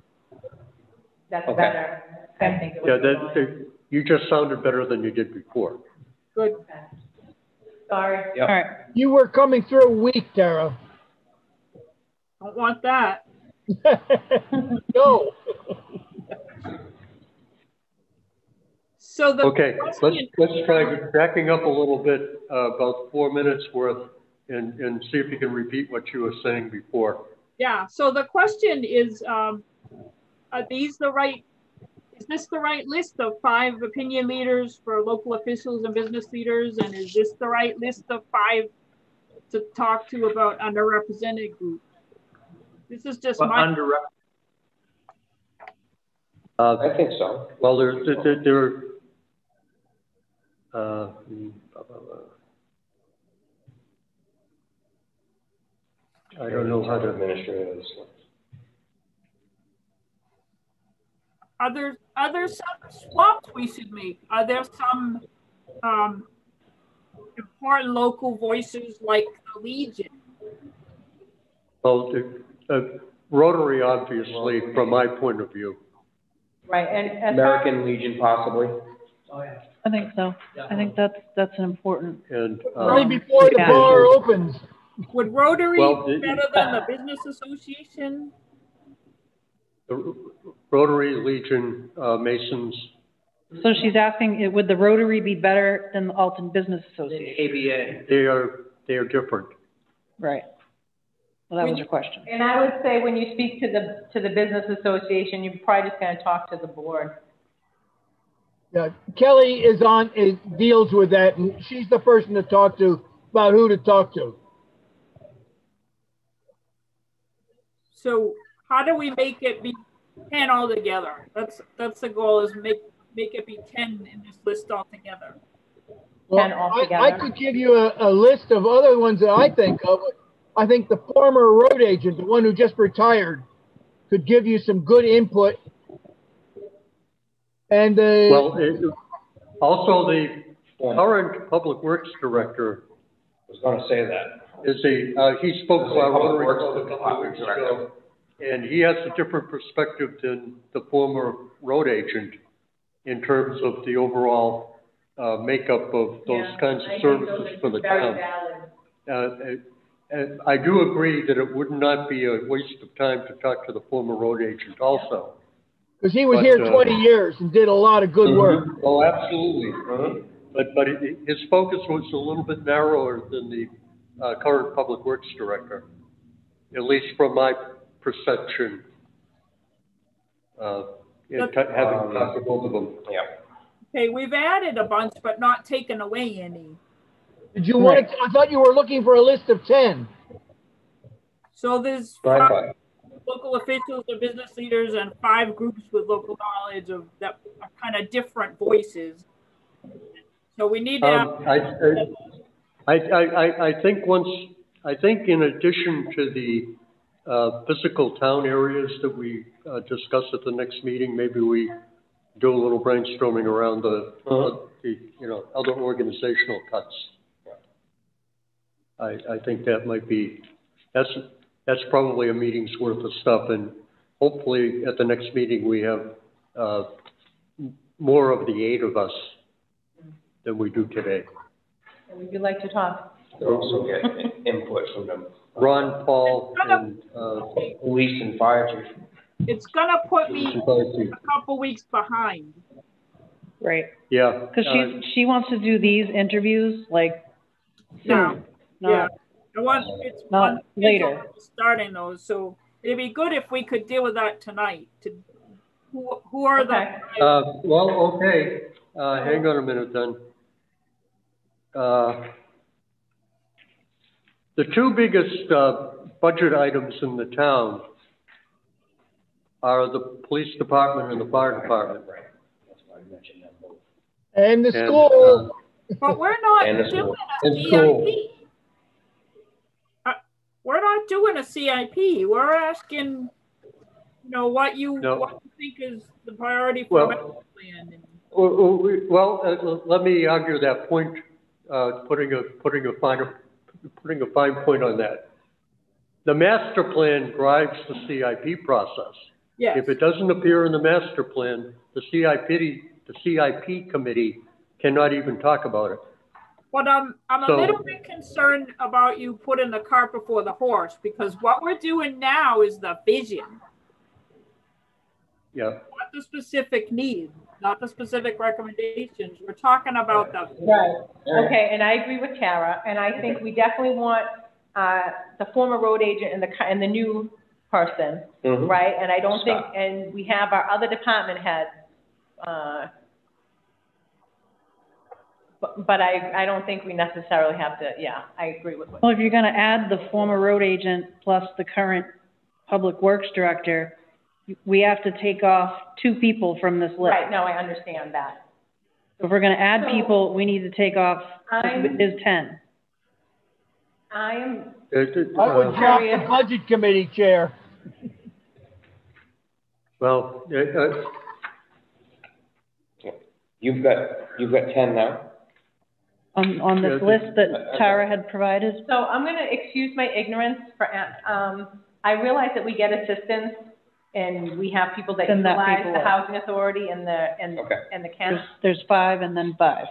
That's Okay. better. I think it Yeah, that, volume. that- you just sounded better than you did before. Good. Sorry. Yep. All right. You were coming through weak, Tara. Don't want that. No. So the Okay, let's, let's try backing up a little bit, uh, about four minutes worth and, and see if you can repeat what you were saying before. Yeah, so the question is, um, are these the right, is this the right list of five opinion leaders for local officials and business leaders? And is this the right list of five to talk to about underrepresented group? This is just Well, my, under, Uh, I think so. well, there, there, there, uh, I don't know how to, Administrators. are there, are there some swaps we should make? Are there some, um, important local voices like the Legion? well, the, uh, Rotary, obviously, from my point of view. Right, and as far American Legion possibly. Oh, yeah. I think so. I think that's, that's an important, And, Right um, before the Yeah. bar opens. Would Rotary Well, be the- better than the Business Association? the Rotary, Legion, uh, Masons, so she's asking, would the Rotary be better than the Alton Business Association? ABA. they are, they are different. Right. Well, that was her question. And I would say when you speak to the, to the business association, you're probably just gonna talk to the board. Yeah, Kelly is on, is, deals with that, and she's the person to talk to about who to talk to. So how do we make it be ten altogether? That's, that's the goal is make, make it be ten in this list altogether. Well, Ten I, I could give you a, a list of other ones that I think of. I think the former road agent, the one who just retired, could give you some good input. And, uh, Well, it- also the current Public Works Director was gonna say that. Is a, uh, he spoke to our Public Rotary Works Club a couple of weeks ago. And he has a different perspective than the former road agent in terms of the overall, uh, makeup of those Yeah, kinds I of think services are for the very town. valid. Uh, and I do agree that it would not be a waste of time to talk to the former road agent also. cause he was but, here uh, twenty years and did a lot of good work. Oh, absolutely. Mhm. But, but it- his focus was a little bit narrower than the, uh, current Public Works Director, at least from my perception. Uh, in But- t- having talked to both of them. Yeah. Okay, we've added a bunch, but not taken away any. Did you want, to- I thought you were looking for a list of ten. So there's Right, five right. local officials or business leaders and five groups with local knowledge of that are kind of different voices. So we need to have Um, I, I, I, I, I think once, I think in addition to the, uh, physical town areas that we, uh, discuss at the next meeting, maybe we do a little brainstorming around the, Uh-huh. the, you know, other organizational cuts. I, I think that might be, that's, that's probably a meeting's worth of stuff, and hopefully at the next meeting, we have, uh, more of the eight of us than we do today. Would you like to talk? Also get input from them. Ron, Paul, and, uh, police and fire chief. it's gonna put me a couple weeks behind. Right. yeah. Because uh, she's, she wants to do these interviews like Yeah, soon, yeah. not, I want, it's Not on later. starting those, so it'd be good if we could deal with that tonight. To who, who are the? Uh, well, okay, uh, hang on a minute then. Uh, the two biggest, uh, budget items in the town are the police department and the fire department. Right. That's why I mentioned them both. And the And, school, But we're not And doing a And school. CIP. Uh, We're not doing a CIP. We're asking you know, what you, No. what you think is the priority for Well- master plan and. Well, well, well, uh, let me argue that point, uh, putting a, putting a finer, putting a fine point on that. The master plan drives the CIP process. Yes, If it doesn't appear in the master plan, the CIP, the CIP committee cannot even talk about it. but I'm, I'm a little bit concerned about you putting the cart before the horse, because what we're doing now is the vision, Yeah, not the specific need, not the specific recommendations. We're talking about the, Right, okay, and I agree with Tara, and I think we definitely want, uh, the former road agent and the, and the new person, Mhm. right? And I don't think, and we have our other department heads, uh, but, but I, I don't think we necessarily have to, yeah, I agree with what. Well, if you're gonna add the former road agent plus the current public works director, we have to take off two people from this list. Right, no, I understand that. If we're gonna add So- people, we need to take off, I'm- is ten. I am, Uh, uh, I would uh, drop the budget committee chair. well, uh, uh, You've got, you've got ten now? On, on this Yeah, list that Tara had provided. so I'm gonna excuse my ignorance for, um, I realize that we get assistance and we have people that Send that utilize people the up. housing authority and the, and, Okay. and the Kent. There's, there's five and then five.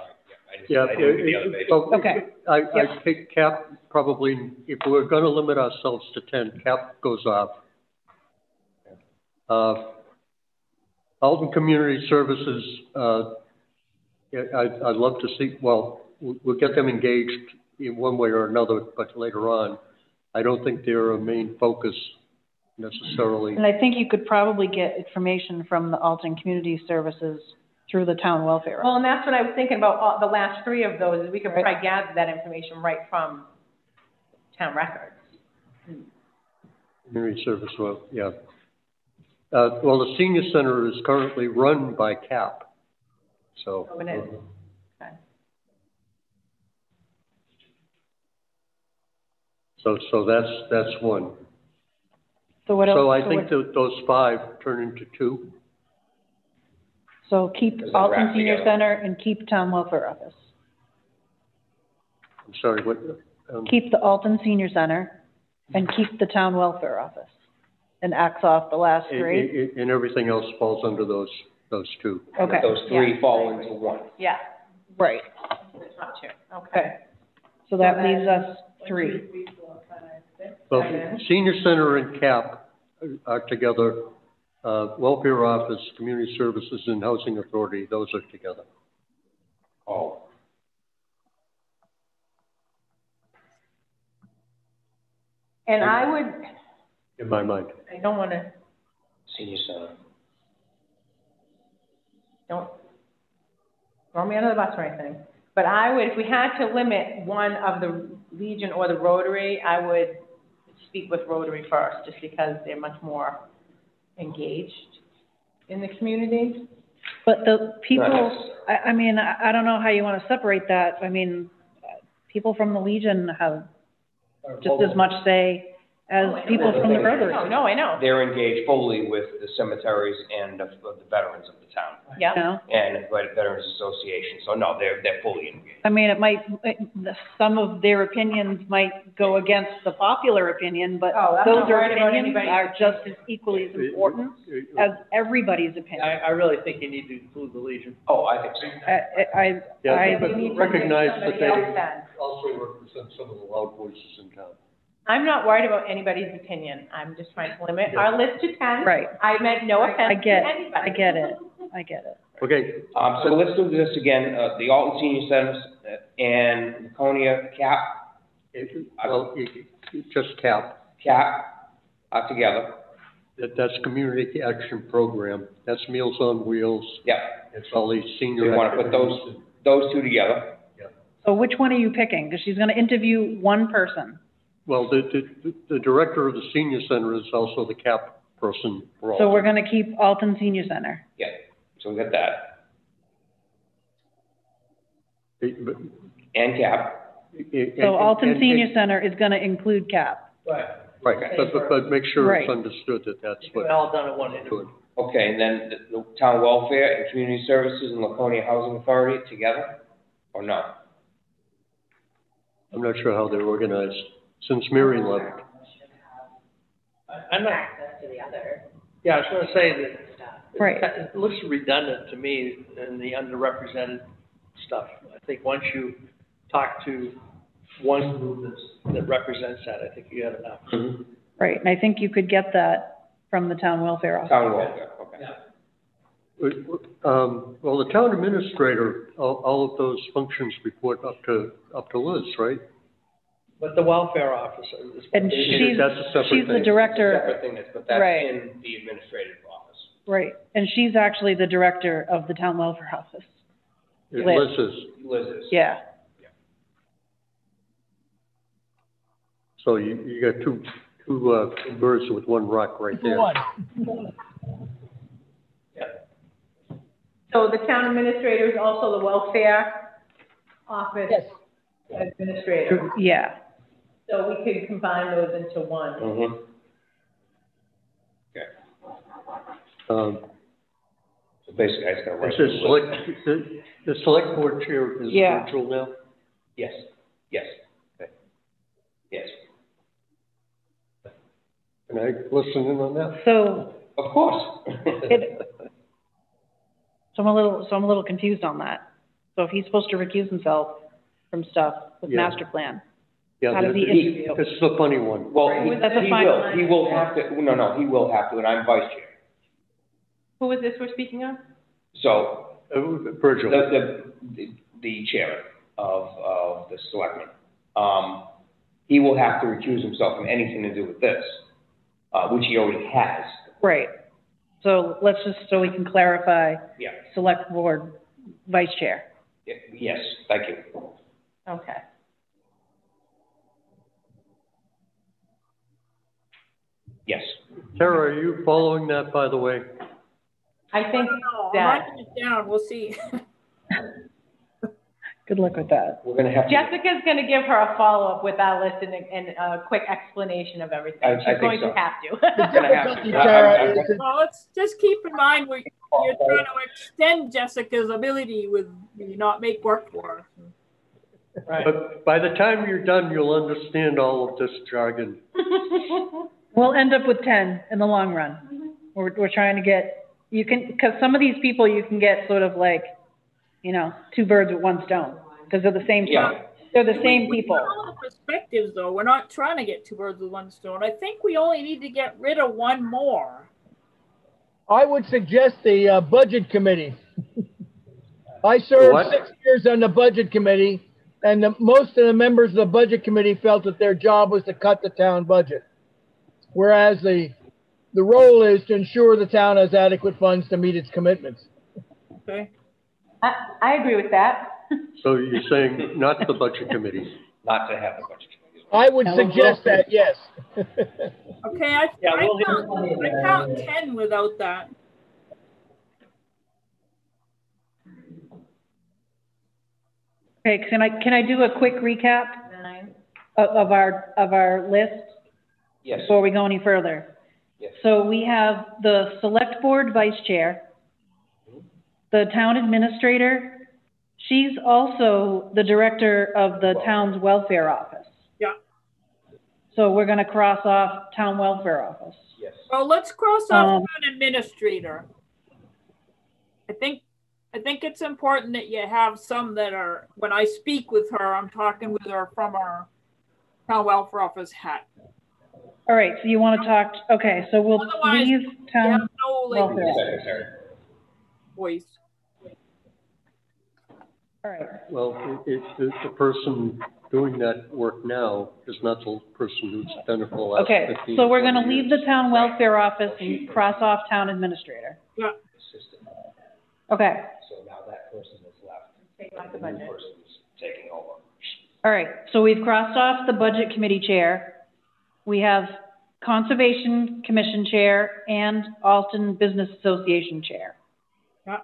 yeah. I didn't get the other so Okay. I, I think cap probably, if we're gonna limit ourselves to ten, cap goes off. Uh, Alton Community Services, uh, yeah, I'd, I'd love to see, well, we'll, we'll get them engaged in one way or another, but later on. I don't think they're a main focus necessarily. And I think you could probably get information from the Alton Community Services through the town welfare. Well, and that's what I was thinking about, all, the last three of those, is we could Right. probably gather that information right from town records. Community service, well, yeah. Uh, well, the senior center is currently run by CAP, so. Oh, it is. Okay. So, so that's, that's one. So what else? So I so think what- that those five turn into two. So keep Does Alton Senior together? Center and keep Town Welfare Office. I'm sorry, what, um, Keep the Alton Senior Center and keep the Town Welfare Office. And axe off the last three. and- and everything else falls under those, those two. Okay, Those three Yeah. fall into one. Yeah, right. it's not two, okay. Okay. So that leaves us three. Well, senior center and CAP are together. Uh, welfare office, community services and housing authority, those are together. Oh, And I would, in my mind. I don't wanna, senior center. don't throw me under the bus or anything, but I would, if we had to limit one of the Legion or the Rotary, I would speak with Rotary first, just because they're much more engaged in the community. But the people, necessarily. I, I mean, I, I don't know how you want to separate that. I mean, uh, people from the Legion have just as much say as oh, people from the Rotary. No, no, I know, They're engaged fully with the cemeteries and of of the veterans of the town, yeah. Know? and the Veterans Association, so no, they're, they're fully engaged. I mean, it might, it- some of their opinions might go against the popular opinion, but Oh, I'm those not worried about opinions anybody. are just as equally as important as everybody's opinion. I really think you need to include the Legion. Oh, I think so. I, I, Yeah, I, but We recognize that they also represent some of the loud voices in town. I'm not worried about anybody's opinion, I'm just trying to limit our list to ten. right, I meant no I offense to get, anybody. I get it, I get it. Okay, Um, so let's do this again, uh, the Alton Senior Centers uh, and Laconia Cap, it- well, it- it- just CAP, Cap are together. that, that's Community Action Program, that's Meals on Wheels, Yeah, it's all these senior. you wanna put those, activities. those two together. So which one are you picking? Because she's gonna interview one person. Well, the, the, the director of the senior center is also the CAP person for. So we're gonna keep Alton Senior Center. Yeah, so we got that, It- but- and Cap. it- So and- Alton and- Senior Center is gonna include CAP. Right. Right, but, but, but make sure it's understood that that's It's what. all done at one we're interview. Okay, and then the, the town welfare and community services and Laconia Housing Authority together, or no? I'm not sure how they're organized since Mary left. I- I'm not, Access to the other yeah, I was gonna say that. Right. It looks redundant to me in the underrepresented stuff. I think once you talk to one group that's, that represents that, I think you have enough. Mm-hmm. Right, and I think you could get that from the town welfare office. Town welfare, okay. Um, well, the town administrator, all, all of those functions report up to, up to Liz, right? But the welfare officer is. And she's, that's a separate she's the thing. director, Separate thing, that's- but that's Right. in the administrative office. right, and she's actually the director of the town welfare office. Liz Liz. is, Liz is. Yeah, so you, you got two, two, uh, two birds with one rock right there. One. So the town administrator is also the welfare office Yes. administrator. yeah, So we could combine those into one. Mm-hmm. Um, So basically, I just gotta write. Is the select, the, the select board chair is Yeah. virtual now? Yes, yes, okay. yes, Can I listen in on that? so, of course. It- so I'm a little, so I'm a little confused on that. So if he's supposed to recuse himself from stuff with Yeah. master plan, Yeah, How does he this- interview? This is a funny one. Well, Right, he, that's a he fine will, line. he will have to, no, no, he will have to, and I'm vice chair. Who is this we're speaking of? So, Uh, Virgil, the, the, the chairman of, of the selectmen, um, he will have to recuse himself from anything to do with this, uh, which he already has. right. So let's just, so we can clarify, Yeah, select board vice chair. yeah, yes, thank you. Okay. Yes. Tara, are you following that, by the way? I I think don't I'm that, writing it down, we'll see. Good luck with that. We're gonna have to. Jessica's gonna give her a follow-up with that list and, a- and a quick explanation of everything. I- I She's think going so. to have The to. Gonna have to. difficulty, I- I- Tara, I- is that Well, let's just keep in mind, we, you're trying to extend Jessica's ability with, not make work for her. Right. But by the time you're done, you'll understand all of this jargon. We'll end up with ten in the long run. We're, we're trying to get, you can, because some of these people you can get sort of like, you know, two birds with one stone, because they're the same, Yeah. they're the same We- we people. all the Perspectives, though, we're not trying to get two birds with one stone. I think we only need to get rid of one more. I would suggest the uh, budget committee. I served What? six years on the budget committee, and the, most of the members of the budget committee felt that their job was to cut the town budget. Whereas the, the role is to ensure the town has adequate funds to meet its commitments. Okay, I, I agree with that. So you're saying not the budget committee? Not to have a budget committee. I would Yeah, we'll- suggest that, yes. okay, I, Yeah, I we'll count, from. I count ten without that. Okay, can I, can I do a quick recap Nine. of, of our, of our list Yes, before we go any further? yes. So we have the select board vice chair, the town administrator. She's also the director of the town's welfare office. Yeah. So we're gonna cross off town welfare office. Yes. Well, let's cross off Um, town administrator. I think, I think it's important that you have some that are, when I speak with her, I'm talking with her from our town welfare office hat. All right, so you wanna talk, okay, so we'll Otherwise, leave You have town, no like welfare. Secretary. voice. all right, Well, it, it, the person doing that work now is not the person who's done it for the last okay, fifteen. so we're gonna 20 leave years. the town welfare office and cross off town administrator. Yeah, Okay, So now that person is left. Take off the The new budget. person's taking over. all right, so we've crossed off the budget committee chair. We have conservation commission chair and Alton Business Association chair. Yeah.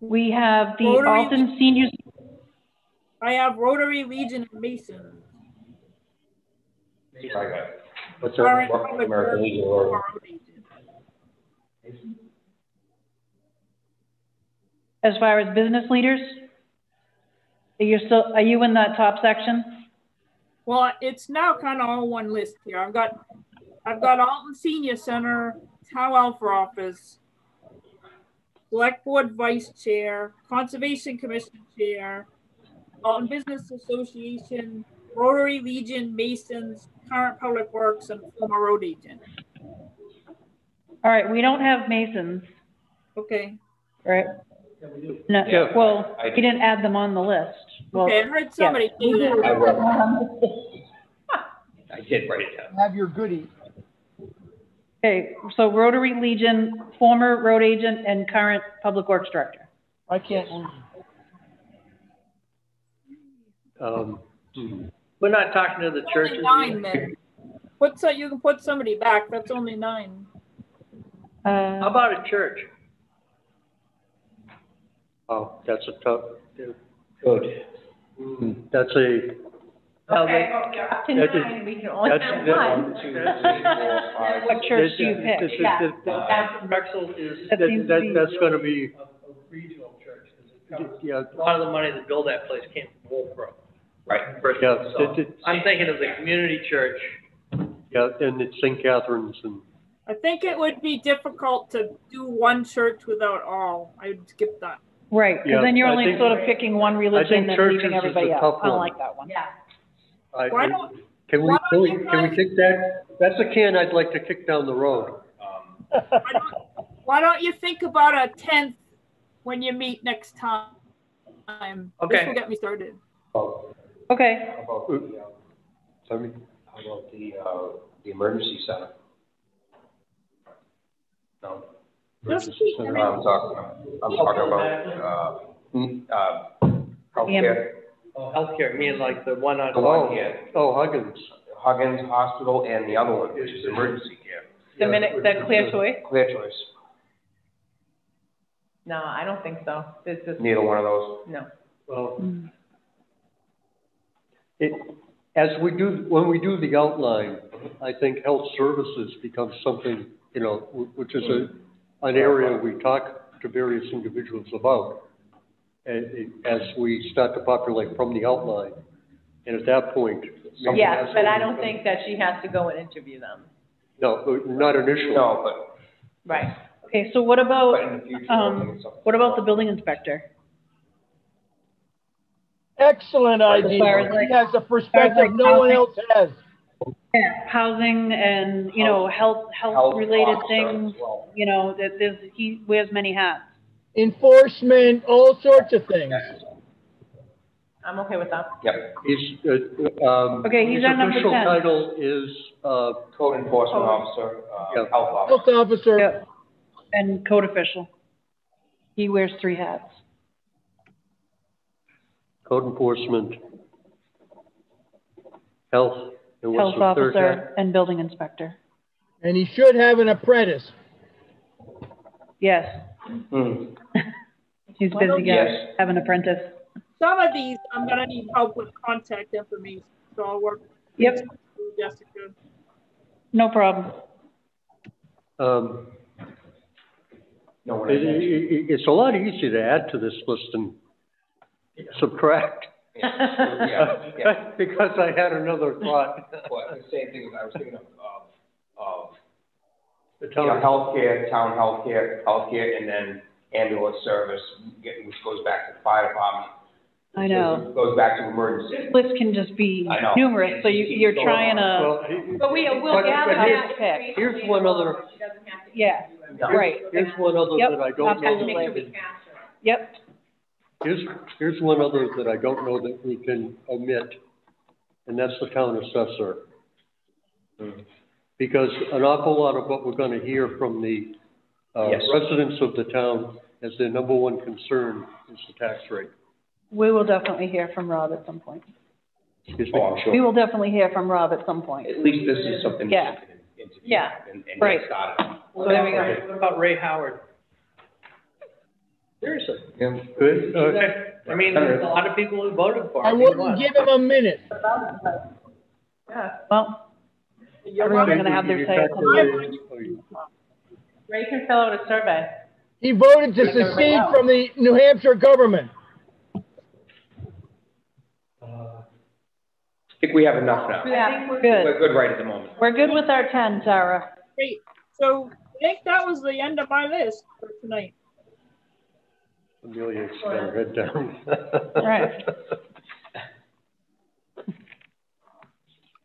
We have the Rotary- Alton Seniors, I have Rotary Legion of Masons. I. What's that? Current Work public American Legion or- former road agent. As far as business leaders? Are you still, are you in that top section? Well, it's now kind of all one list here. I've got, I've got Alton Senior Center, Town Welfare Office, Select Board Vice Chair, Conservation Commission Chair, Alton Business Association, Rotary Legion Masons, current Public Works, and former road agent. All right, we don't have masons, Okay, right? No, Yeah. well, I- he didn't add them on the list. Well, okay, I heard somebody say that. I wrote it. I did write it down. Have your goodie. Okay, so Rotary Legion, former road agent and current Public Works Director. I can't. Um. We're not talking to the Only churches. nine then. Put so, you can put somebody back, that's only nine. How Uh, about a church? oh, that's a tough, Good. Hmm, that's a, Well, Okay, they- well, up to That is- nine, we can only that's- have one. One, two, three, four, five. What church do you pick? this is- Yeah. this- Well, Drexel is That that- seems to that- be- that's gonna be, a a regional church. 'cause it covers- yeah, A lot of the money to build that place came from Wolfeboro. Right. First, Yeah, so it- it- I'm thinking of the community church. yeah, and it's St. Catherine's and, I think it would be difficult to do one church without all. I'd skip that. Right, Yeah, because then you're I only think- sort of picking one religion and churches leaving is everybody a else. tough I don't one. like that one. Yeah. I, Why don't, can we, why can don't we, you can we guys- kick that? That's a can I'd like to kick down the road. why don't, why don't you think about a tenth when you meet next time? This Okay. will get me started. How Okay, about the, uh, Sorry? how about the, uh, the emergency center? No, Just keep no, I'm talking, I'm talking about, uh, mm, uh, healthcare. Oh, Healthcare, meaning like the one on. The one here, Oh, Huggins. Huggins Hospital and the other one, which is emergency care. The minute, the clear choice? Clear choice, No, I don't think so. This is, neither one of those. no. Well, Mm. it, as we do, when we do the outline, I think health services becomes something, you know, wh- which is a, an area we talk to various individuals about. As we start to populate from the outline, and at that point. maybe Yes, that's but I don't think that she has to go and interview them. No, not initially. No, but, Right. okay, so what but about, the future, I think um, it's something. what about the building inspector? Excellent idea. He has a perspective no one else has. Housing and, you know, health, Health health-related officer things, as well. you know, that there's, he wears many hats. Enforcement, all sorts of things. I'm okay with that. Yep, He's, uh, um. Okay, he's our number His official 10. title is, uh, code enforcement officer, Yeah. uh, health officer. Health officer, Yep. And code official. He wears three hats. code enforcement, health, and what's Health the third officer and building inspector. and he should have an apprentice. Yes, Hmm. he's Why busy, you- guys, Yes. have an apprentice. Some of these, I'm gonna need help with contact information, so I'll work. Yep. with Jessica. No problem. Um, No, it, it, it's a lot easier to add to this list than subtract. yeah, yeah. Because I had another thought. Well, the same thing, I was thinking of, of, of, The you know, town, healthcare, town healthcare, healthcare, and then ambulance service, get- which goes back to the fire department. I know. Goes back to emergency. This list can just be I know. numerous, so you, you're trying to, well, he- But we, we'll But- gather but here's- that. pick. here's one other- She doesn't have to. yeah, Yeah. right. here's one other Yep, that I don't know. absolutely. that we can- Yep, Here's, here's one other that I don't know that we can omit, and that's the town assessor. Because an awful lot of what we're gonna hear from the, uh, Yes. residents of the town as their number one concern is the tax rate. we will definitely hear from Rob at some point. Excuse me? Oh, I'm We will definitely hear from Rob at some point. At least this is something. Yeah. you Yeah. And, and Right. get started. So there we go. What about Ray Howard? Seriously. Yeah. Good, uh, I mean, there's a lot of people who voted for I him. He wouldn't give him a minute. Yeah. Well, You're Everyone's gonna have their say. talked to Ray? Can fill out a survey. He voted to secede from the New Hampshire government. I think we have enough now. Yeah. We're Good. We're good right at the moment. We're good with our ten, Tara. Great. So I think that was the end of my list for tonight. Amelia's got her head down. All right.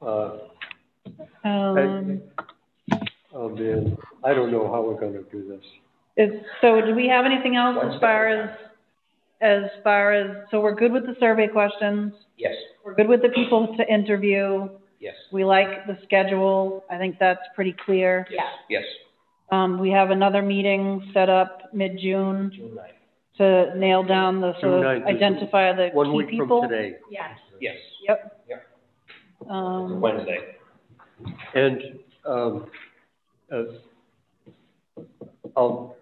Uh, Um, oh man, I don't know how we're gonna do this. is, so do we have anything else as far as, as far as, so we're good with the survey questions? Yes, We're good with the people to interview. yes, We like the schedule. I think that's pretty clear. Yeah. yes. Um, we have another meeting set up mid-June June ninth. To nail down the, June sort of ninth identify the One key week people. from today. Yes. Yes, Yep. Yep. Um, Wednesday. And, um, uh, I'll,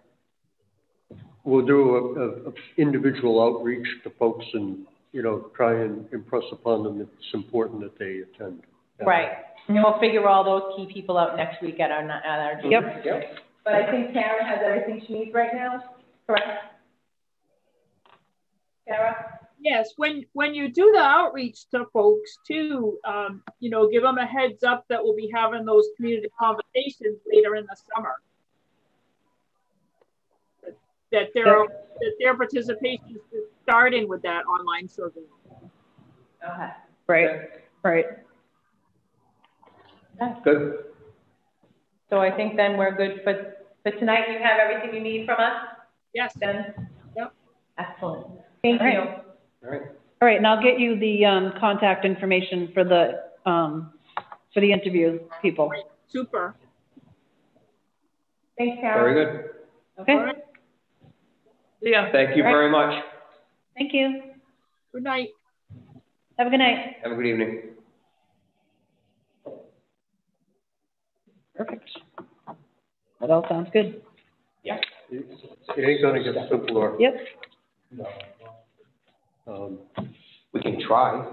we'll do a, a, a individual outreach to folks and, you know, try and impress upon them that it's important that they attend. Right. And we'll figure all those key people out next week at our, at our. Yep. Yep. But I think Karen has everything she needs right now, correct? Sarah? Yes, when, when you do the outreach to folks too, um, you know, give them a heads up that we'll be having those community conversations later in the summer. That- That their, that their participation is starting with that online survey. Okay. right, right. Good. So I think then we're good for, for tonight. You have everything you need from us Yes, then? Yep. Excellent. Thank All you. right. All right. All right, and I'll get you the, um, contact information for the, um, for the interview people. super. Thanks, Karen. Very good. Okay, All right, Yeah. Thank you All right. very much. thank you. good night. Have a good night. Have a good evening. Perfect. That all sounds good. Yeah. it ain't gonna get simpler. Yep. Um, We can try.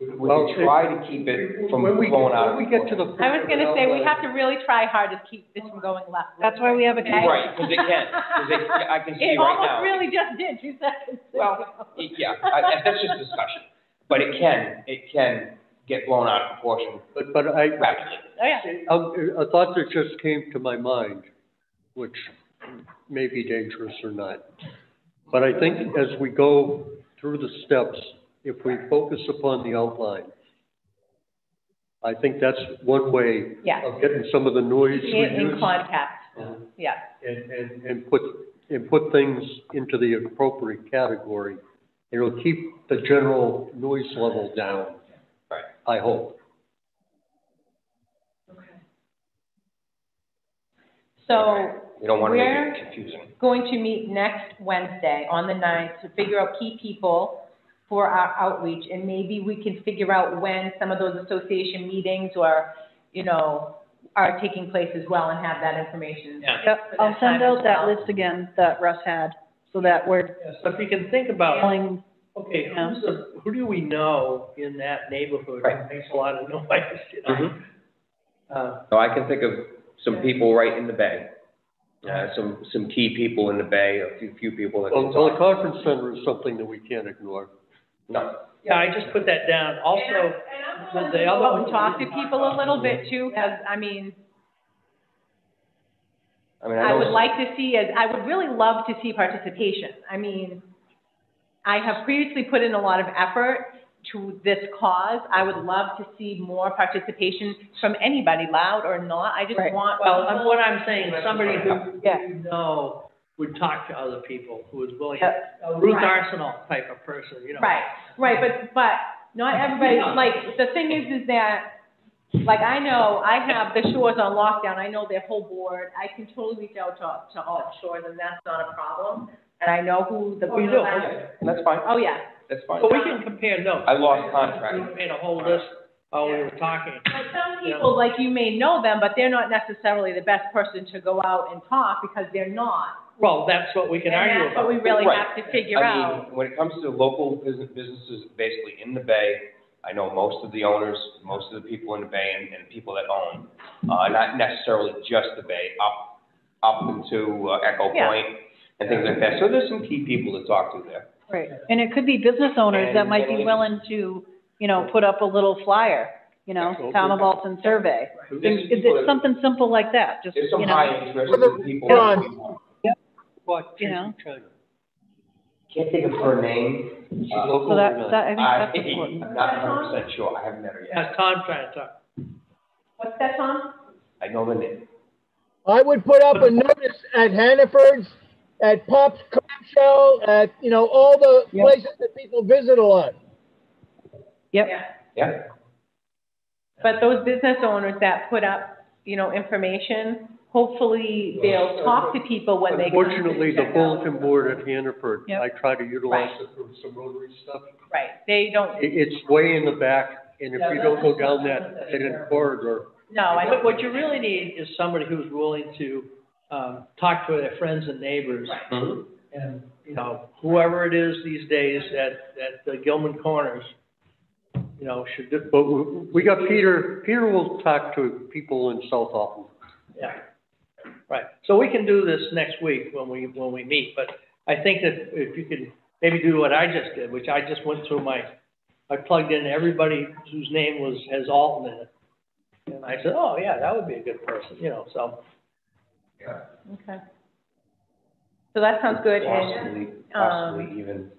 We Well, can try to keep it from when we, flowing out. when we get to the. I was gonna say, we have to really try hard to keep this from going left. That's why we have a Okay? Right, because it can, it, I can see It right almost really just did, two seconds. Well, it- yeah, I, that's just discussion, but it can, it can get blown out of proportion But, but I, rapidly. Oh, yeah. Um, a thought that just came to my mind, which may be dangerous or not. But I think as we go through the steps, if we focus upon the outline, I think that's one way Yes. of getting some of the noise In, in reduced contact, uh, yeah. and, and, and put, and put things into the appropriate category. It'll keep the general noise level down. Right. I hope. So We don't want to make it confusing. going to meet next Wednesday on the ninth to figure out key people for our outreach, and maybe we can figure out when some of those association meetings or, you know, are taking place as well and have that information. Yeah. Yep, for I'll that time send as out that well. list again that Russ had, so that we're So if you can think about, telling, okay, Yeah. who's the, who do we know in that neighborhood Right. who makes a lot of noise, you know? Mhm. Uh, So I can think of some people right in the bay. Uh, some, some key people in the bay, a few, few people that Well, well, the conference center is something that we can't ignore. No, Yeah, I just put that down. Also, And the, I'm the willing other go one. and talk to people a little bit too, because, I mean, I mean, I I know. would like to see, as, I would really love to see participation. I mean, I have previously put in a lot of effort to this cause. I would mm-hmm. love to see more participation from anybody, loud or not. I just Right. want. Well, I'm- what I'm saying, somebody who Yeah. you know would talk to other people, who is willing, Yeah. a Ruth Right. Arsenal type of person, you know? Right, right, but, but not everybody, like, the thing is, is that, like, I know, I have the shores on lockdown, I know their whole board, I can totally reach out to, to all shores, and that's not a problem. And I know who the. Oh, you do? That's fine, Oh, yeah. That's fine. But we can compare notes. I lost We contract. made a whole list while we were talking. But some people, like, you may know them, but they're not necessarily the best person to go out and talk, because they're not. Well, that's what we can argue And that's what about. we really Right. have to figure I out. mean, when it comes to local business, businesses basically in the bay, I know most of the owners, most of the people in the bay and, and people that own. uh, not necessarily just the Bay, up, up into uh, Echo Yeah. Point and things like that. So there's some key people to talk to there. Right, and it could be business owners that might be willing to, you know, put up a little flyer, you know, Absolutely. Town of Alton survey. There's It's, people it's that- something simple like that, just, There's some you know. high interest Whether- people. Ron. What, You know. China? Can't think of her name. She's Uh, local So or that, not? that, I think I, that's I'm not hundred percent sure, I haven't met her yet. That's Tom trying to talk. What's that, Tom? I know the name. I would put up a notice at Hannaford's, at Pop's Clam Shell, at, you know, all the Yep. places that people visit a lot. Yep, Yeah, But those business owners that put up, you know, information, hopefully they'll talk to people when they. come to Unfortunately, the check out. bulletin board at Hannaford, Yep. I try to utilize Right. it for some Rotary stuff. Right, they don't, it's way in the back, and if you don't go down that hidden corridor, no, I What, don't. what you really need is somebody who's willing to, um, talk to their friends and neighbors. Mhm. And, you know, whoever it is these days at, at the Gilman Corners, you know, should, do- but we, we got Peter, Peter will talk to people in South Alton. yeah. Right, so we can do this next week when we, when we meet, but I think that if you could maybe do what I just did, which I just went through my, I plugged in everybody whose name was, has Alton in it. And I said, oh, yeah, that would be a good person, you know, so. Okay. So that sounds good, and, Possibly, possibly even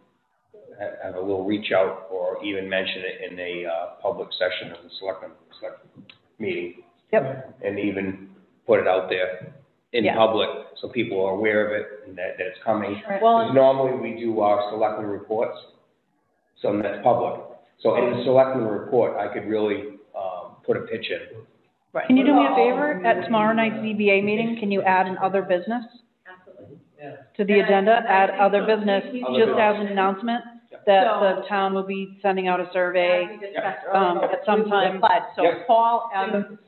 have a little reach out or even mention it in a, uh, public session of the selectmen, select meeting. Yep. And even put it out there in Yeah. public, so people are aware of it and that, that it's coming. well, Because normally we do our selectmen reports, so that's public. So in the selectmen report, I could really, um, put a pitch in. Right. Can you do me a favor? At tomorrow night's ZBA meeting, can you add an other business Yeah. to the agenda? Add other business, just as an announcement that the town will be sending out a survey. we discussed um, at some time. applied. So Yep. Paul, um,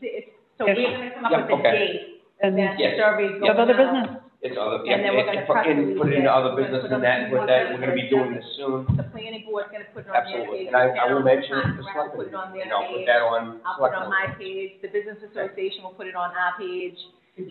so we're gonna come up Yep, with a okay. date, And then the Yes. survey's you going have other out. business. It's other, And yeah, then we're and, gonna and put press put it it. into other We're business put and that, the with that, we're gonna be doing this soon. The planning board's gonna put it on their page. Absolutely, and I, I will the mention town the will selectmen, Put it on their and I'll put page. that on I'll put it on selectmen. my page, the business association will put it on our page,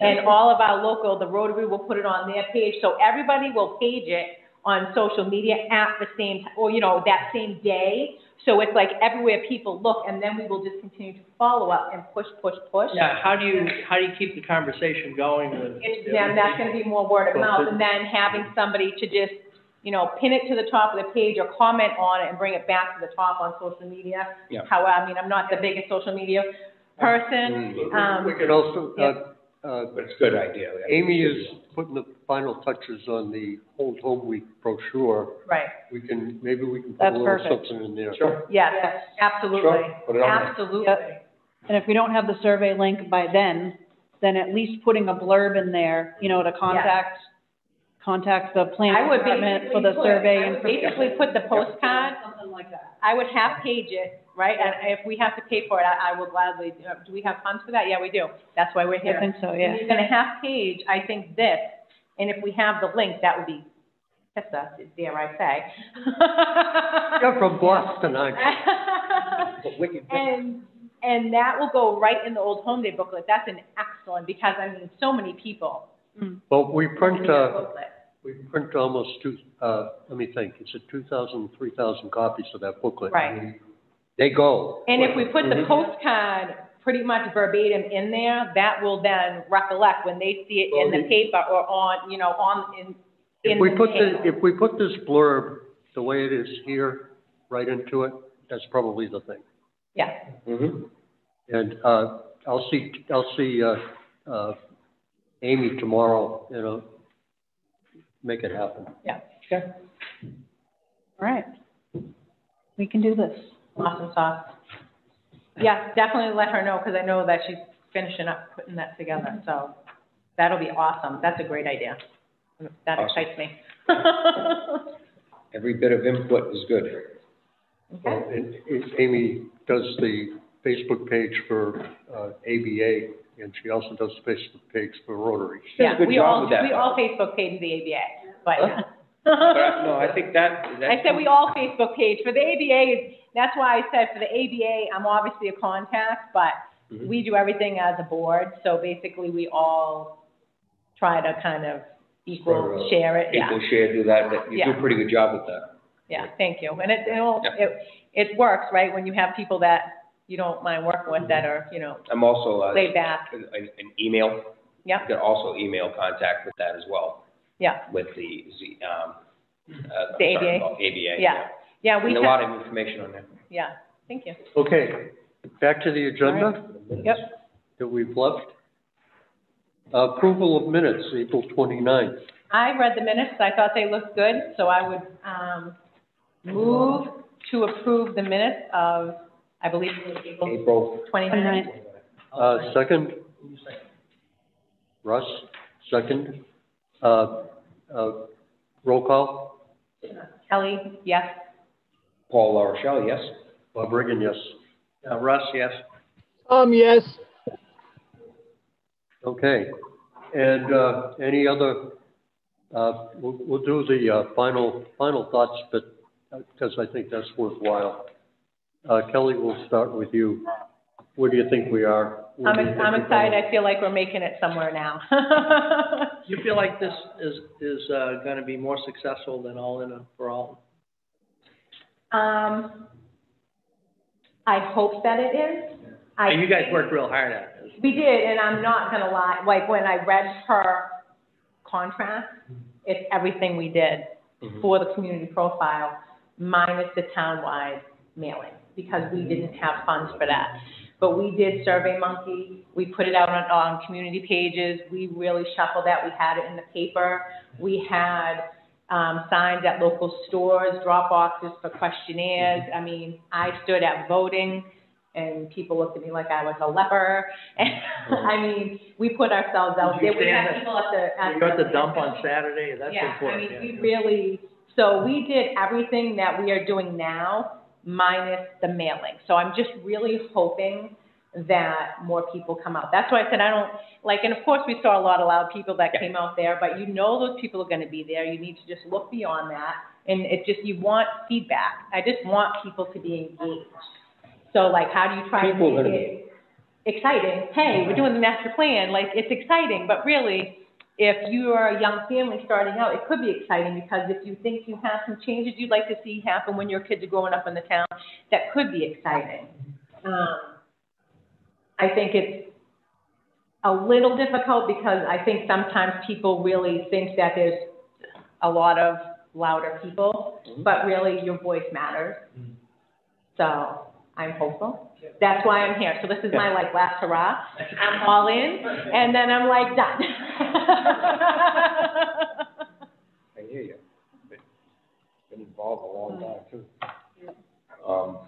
and all of our local, the Rotary will put it on their page, so everybody will page it on social media at the same, ti- or, you know, that same day. So it's like everywhere people look, and then we will just continue to follow up and push, push, push. Yeah, how do you, how do you keep the conversation going with? It's, then that's gonna be more word of mouth, and then having somebody to just, you know, pin it to the top of the page or comment on it and bring it back to the top on social media. Yeah. How, I mean, I'm not the biggest social media person, Mm, um, We could also, uh, uh, But it's a good idea. Amy is putting the final touches on the Old Home Week brochure. right, We can, maybe we can put That's a little perfect. something in there. Sure. yes, absolutely, Sure, put it on there. absolutely. Yep. And if we don't have the survey link by then, then at least putting a blurb in there, you know, to contact, contact the planner. I planning would department for basically the put, survey I would basically put the postcard, Something like that. I would half page it, right, and if we have to pay for it, I, I will gladly, uh, do we have funds for that? Yeah, we do, that's why we're I here. think so, yeah. And you're gonna half page, I think, this, and if we have the link, that would be, kiss us, dare I say. You're from Boston, aren't you? And, and that will go right in the Old Home Day booklet, that's an excellent, because, I mean, so many people. Mm. Well, we print, need that uh, booklet. we print almost two, uh, let me think, is it two thousand, three thousand copies of that booklet? Right. We- They go. And if we put the postcard pretty much verbatim in there, that will then recollect when they see it in the paper or on, you know, on, in, in If we the put the, paper. if we put this blurb the way it is here, right into it, that's probably the thing. Yeah, Mm-hmm. And, uh, I'll see, I'll see, uh, uh, Amy tomorrow, you know, make it happen. yeah, Okay. All right. We can do this. Awesome sauce. Yeah, definitely let her know, because I know that she's finishing up putting that together, so that'll be awesome, that's a great idea. That Awesome. excites me. Every bit of input is good. Well, Okay, and, and Amy does the Facebook page for, uh, ABA, and she also does the Facebook page for Rotary. She yeah, we all, that, we though. all Facebook page the ABA, but. But, uh, no, I think that, that. I said we all Facebook page. For the ABA, that's why I said for the ABA, I'm obviously a contact, but Mhm. we do everything as a board, so basically we all try to kind of it equal, share it, yeah. Share, do that, that, you do a pretty good job with that. Yeah, thank you. And it, it'll, Yeah. it, it works, right, when you have people that you don't mind working with that are, you know, I'm also, uh, laid back. an, an email, Yeah, you can also email contact with that as well, yeah, with the, Z- um, uh. The I'm sorry, ABA? ABA, yeah. Yeah, we And a lot have, of information on there. yeah, thank you. Okay, back to the agenda Yep. that we've left. Approval of minutes, April 29th. I read the minutes, I thought they looked good, so I would, um, move to approve the minutes of, I believe it was April April, twenty-ninth. Uh, second? Russ, second. Uh, uh, roll call? Kelly, yes. Paul La Rochelle, yes? Bob Reagan, yes. Uh, Russ, yes. Um, yes, Okay, and, uh, any other, uh, we'll, we'll do the, uh, final, final thoughts, but, because I think that's worthwhile. Uh, Kelly, we'll start with you. Where do you think we are? Where I'm, do I'm excited. I feel like we're making it somewhere now. You feel like this is, is, uh, gonna be more successful than All In for Alton? Um, I hope that it is. I And you guys worked real hard at it. We did, and I'm not gonna lie, like, when I read her contract, it's everything we did Mhm. for the community profile, minus the townwide mailing, because we didn't have funds for that. But we did Survey Monkey, we put it out on, on community pages, we really shuffled that, we had it in the paper. We had, um, signs at local stores, drop boxes for questionnaires, I mean, I stood at voting, and people looked at me like I was a leper. And, I mean, we put ourselves out Did you there, we stand had at- people at the, at You're at the dump on Saturday, that's yeah, I important, mean, yeah. we really, so we did everything that we are doing now minus the mailing. So I'm just really hoping that more people come out. That's why I said I don't, like, and of course, we saw a lot of loud people that came out there, but you know those people are gonna be there. You need to just look beyond that. And it just, you want feedback. I just want people to be engaged. So like, how do you try to People are make it exciting? Hey, we're doing the master plan, like, it's exciting, but really, if you are a young family starting out, it could be exciting because if you think you have some changes you'd like to see happen when your kids are growing up in the town, that could be exciting. Um, I think it's a little difficult because I think sometimes people really think that there's a lot of louder people, but really your voice matters. So I'm hopeful. That's why I'm here. So this is my like last hurrah. I'm all in, and then I'm like done. I hear you. Been- Been involved a long time too. Um.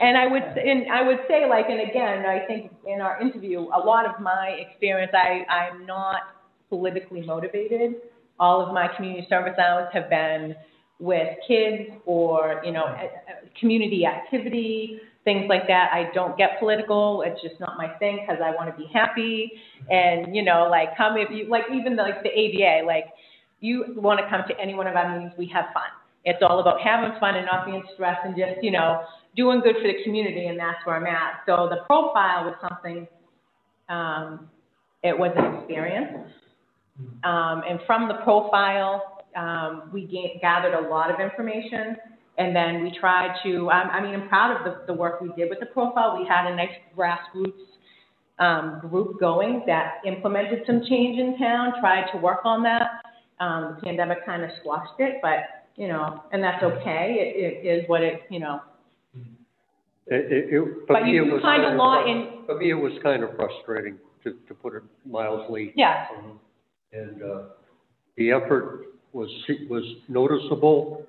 And I would, and I would say like, and again, I think in our interview, a lot of my experience, I, I'm not politically motivated. All of my community service hours have been with kids or, you know, community activity, things like that. I don't get political. It's just not my thing because I want to be happy. And, you know, like come if you, like even like the ABA, like you want to come to any one of our meetings, we have fun. It's all about having fun and not being stressed and just, you know, doing good for the community, and that's where I'm at. So the profile was something, um, it was an experience. Um, and from the profile, um, we ga- gathered a lot of information, and then we tried to, um, I mean, I'm proud of the, the work we did with the profile. We had a nice grassroots, um, group going that implemented some change in town, tried to work on that. Um, the pandemic kind of squashed it, but, you know, and that's okay. It, it is what it, you know, It, it, it, for But me, you it do was find a kind of lot in- For me, it was kind of frustrating, to, to put it mildly. yeah, And, uh, the effort was, was noticeable,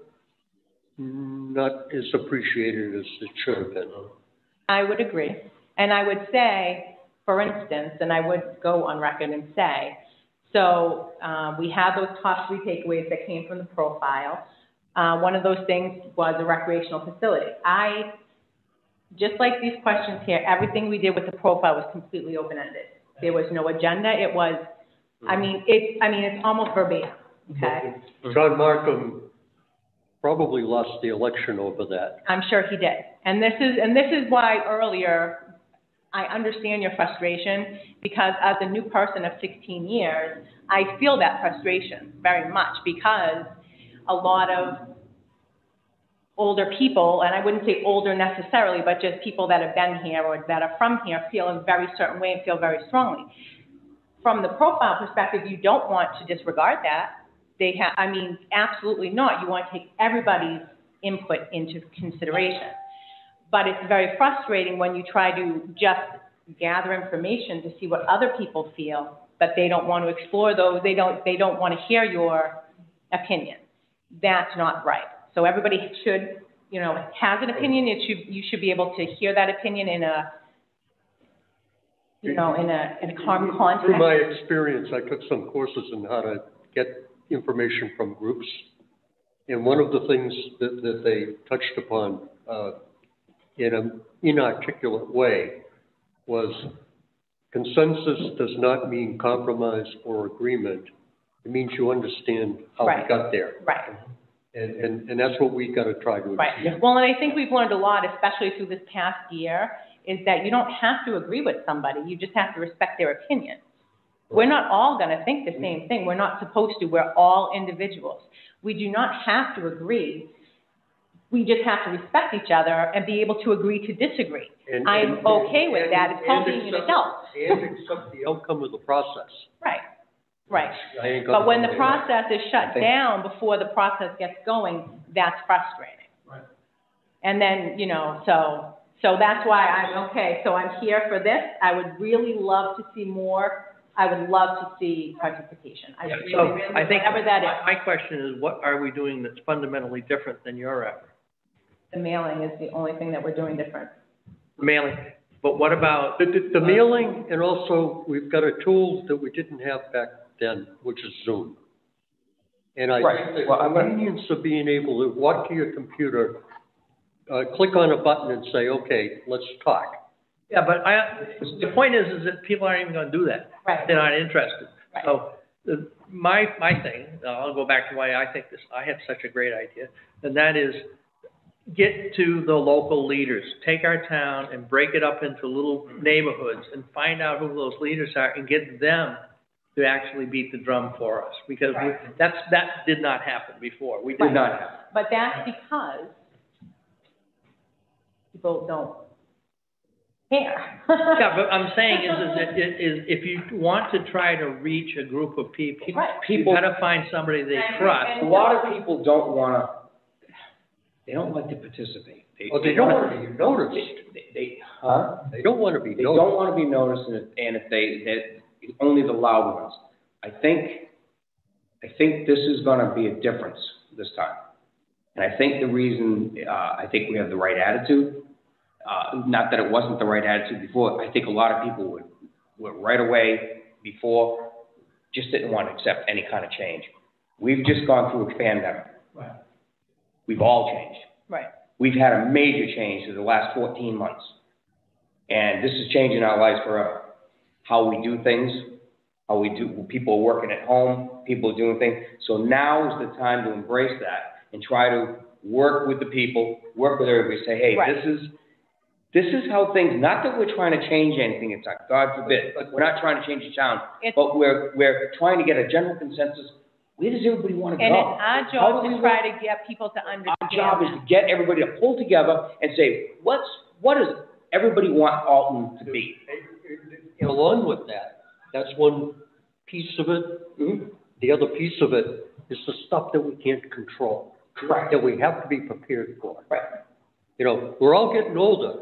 not as appreciated as it should have been. I would agree. And I would say, for instance, and I would go on record and say, so um, we have those top three takeaways that came from the profile. Uh, one of those things was a recreational facility. I, just like these questions here, everything we did with the profile was completely open-ended. There was no agenda. It was, I mm-hmm. mean, it, I mean, it's almost verbatim, okay? Mm-hmm. Mm-hmm. John Markham probably lost the election over that. I'm sure he did. And this is, and this is why earlier, I understand your frustration, because as a new person of 16 years, I feel that frustration very much, because a lot of older people, and I wouldn't say older necessarily, but just people that have been here or that are from here, feel a very certain way and feel very strongly. From the profile perspective, you don't want to disregard that. They have, I mean, absolutely not. You want to take everybody's input into consideration. But it's very frustrating when you try to just gather information to see what other people feel, but they don't want to explore those. They don't, they don't want to hear your opinion. That's not right. So everybody should, you know, has an opinion. It should, you should be able to hear that opinion in a, you know, in a, in a calm context. Through my experience, I took some courses in how to get information from groups. And one of the things that, that they touched upon uh, in an inarticulate way was consensus does not mean compromise or agreement. It means you understand how Right. we got there. Right. And, and, and that's what we've got to try to achieve. Right. Well, and I think we've learned a lot, especially through this past year, is that you don't have to agree with somebody. You just have to respect their opinion. We're not all going to think the same thing. We're not supposed to. We're all individuals. We do not have to agree. We just have to respect each other and be able to agree to disagree. And- I'm and- okay with that. It's called and being an accept- adult. And accept the outcome of the process. Right. Right. I ain't got But when the no- process is shut down before the process gets going, that's frustrating. Right. And then, you know, so, so that's why I'm, okay, so I'm here for this. I would really love to see more. I would love to see participation. I Yeah, really, So really, I think, whatever that is. my my question is, what are we doing that's fundamentally different than your effort? The mailing is the only thing that we're doing different. Mailing, but what about, The, the, the uh, mailing, and also, we've got a tool that we didn't have back then, which is Zoom. And I Right. think the Well, I'm gonna- convenience of being able to walk to your computer, uh, click on a button and say, okay, let's talk. yeah, but I, the point is, is that people aren't even gonna do that. Right. They're not interested. Right. So, the, my, my thing, I'll go back to why I think this, I have such a great idea, and that is get to the local leaders. Take our town and break it up into little neighborhoods and find out who those leaders are and get them to actually beat the drum for us. Because we, that's, that did not happen before. We did not have. But that's because people don't care. Yeah, but I'm saying is, is, that it is, if you want to try to reach a group of people, Right. you People, gotta find somebody they And- trust. a lot of people don't wanna, they don't like to participate. Oh, they don't want to be noticed. They, they, huh? They don't want to be They noticed. don't want to be noticed, and if, and if they, that, only the loud ones. I think, I think this is gonna be a difference this time. And I think the reason, uh, I think we have the right attitude, uh, not that it wasn't the right attitude before, I think a lot of people would, would right away before, just didn't want to accept any kind of change. We've just gone through a pandemic. Right. We've all changed. Right. We've had a major change through the last fourteen months. And this is changing our lives forever. How we do things, how we do, people working at home, people doing things. So now is the time to embrace that and try to work with the people, work with everybody, say, hey, Right. this is, this is how things, not that we're trying to change anything in town, God forbid, we're not trying to change the town, It's- but we're, we're trying to get a general consensus. Where does everybody want to go? And it's our How job do to we try work? to get people to understand Our job is to get everybody to pull together and say, what's, what does everybody want Alton to be? And along with that, that's one piece of it. Mhm. The other piece of it is the stuff that we can't control, Correct. that we have to be prepared for. Right. You know, we're all getting older.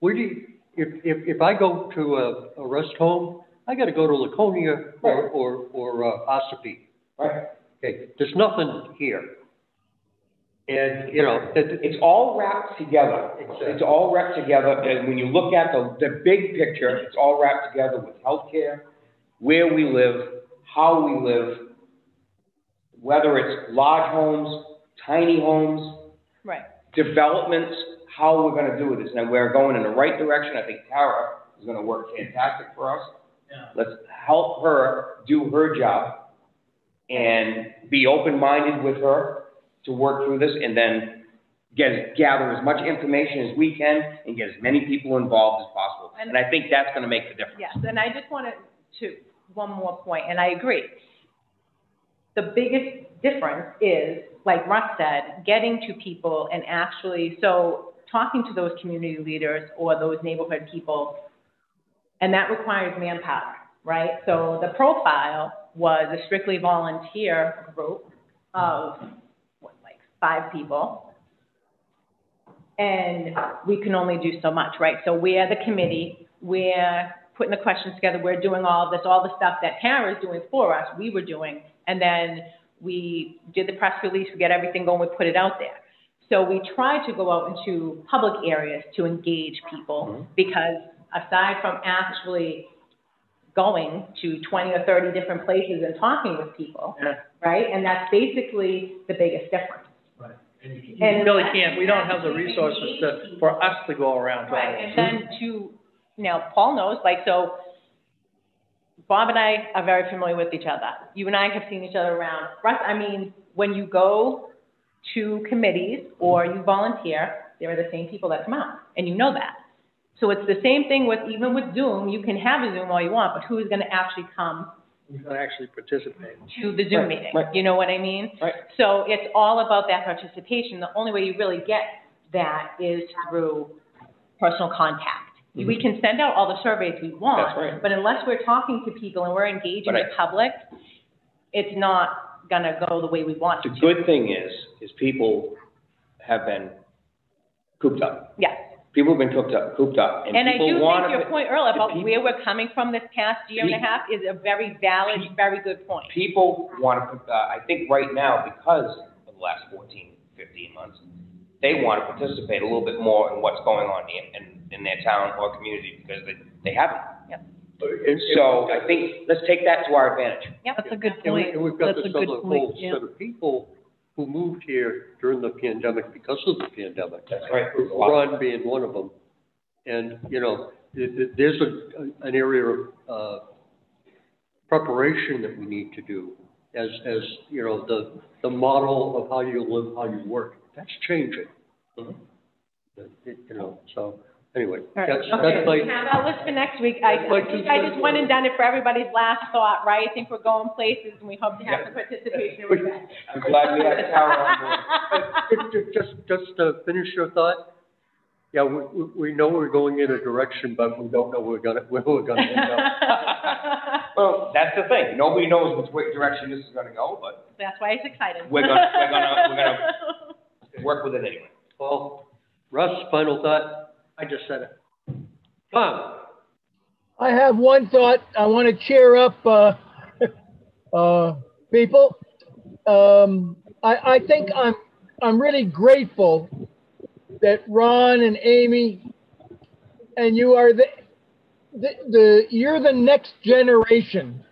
Where do you, if, if, if I go to a, a rest home, I gotta go to Laconia or, or, or, uh, Ossipee. Right. Okay, there's nothing here. And, you know, it, It's all wrapped together. Exactly. It's all wrapped together, and when you look at the, the big picture, it's all wrapped together with healthcare, where we live, how we live, whether it's large homes, tiny homes, Right. developments, how we're gonna do this, and we're going in the right direction, I think Tara is gonna work fantastic for us. Yeah. Let's help her do her job and be open-minded with her to work through this and then get, gather as much information as we can and get as many people involved as possible. And- And I think that's gonna make the difference. Yes, and I just wanted to, one more point, and I agree. The biggest difference is, like Russ said, getting to people and actually, so talking to those community leaders or those neighborhood people, and that requires manpower, right? So the profile was a strictly volunteer group of, five people. And we can only do so much, right? So we're the committee, we're putting the questions together, we're doing all this, all the stuff that Tara's doing for us, we were doing. And then we did the press release, we get everything going, we put it out there. So we tried to go out into public areas to engage people mm-hmm. because aside from actually going to 20 or 30 different places and talking with people, Yeah. right? And that's basically the biggest difference. You really can't, we don't have the resources to, for us to go around. Right, and then to, now, Paul knows, like, so Bob and I are very familiar with each other. You and I have seen each other around. Russ, I mean, when you go to committees or you volunteer, there are the same people that come out, and you know that. So it's the same thing with, even with Zoom, you can have a Zoom all you want, but who's gonna actually come Who's gonna actually participate? to the Zoom Right, meeting? right. You know what I mean? Right. So it's all about that participation. The only way you really get that is through personal contact. We can send out all the surveys we want. Mm-hmm. That's right. But unless we're talking to people and we're engaging the public, it's not gonna go the way we want The it to. good thing is, is people have been cooped up. Yes. People have been cooped up, cooped up, and And I people do wanna. think your point earlier the about people- where we're coming from this past year and a Pe- half is a very valid, very good point. people want to, uh, I think right now, because of the last 14, 15 months, they want to participate a little bit more in what's going on in, in, in their town or community because they, they haven't. And- So I think, let's take that to our advantage. Yep. That's a good And we, point. and we've got That's this a good other point, whole yeah. set of people who moved here during the pandemic because of the pandemic. That's right. Ron being one of them. And, you know, th- th- there's a, an area of, uh, preparation that we need to do as, as, you know, the, the model of how you live, how you work, that's changing. Mhm. It- it- You know, so, anyway, All right. that's, Okay, that's we my, have that list for next week. I, That's my two I just cents. went and done it for everybody's last thought, right? I think we're going places and we hope to have the participation with that. I'm glad we have Tara on board. Ju- ju- just, just to finish your thought, yeah, we, we, we know we're going in a direction, but we don't know we're gonna, where we're gonna end up. Well, that's the thing. Nobody knows which way direction this is gonna go, but That's why it's exciting. We're gonna- we're gonna- we're gonna- work with it anyway. Well, Russ, final thought? I just said it. Tom? I have one thought. I want to cheer up, uh, uh, people. Um, I, I think I'm, I'm really grateful that Ron and Amy and you are the, the, the, you're the next generation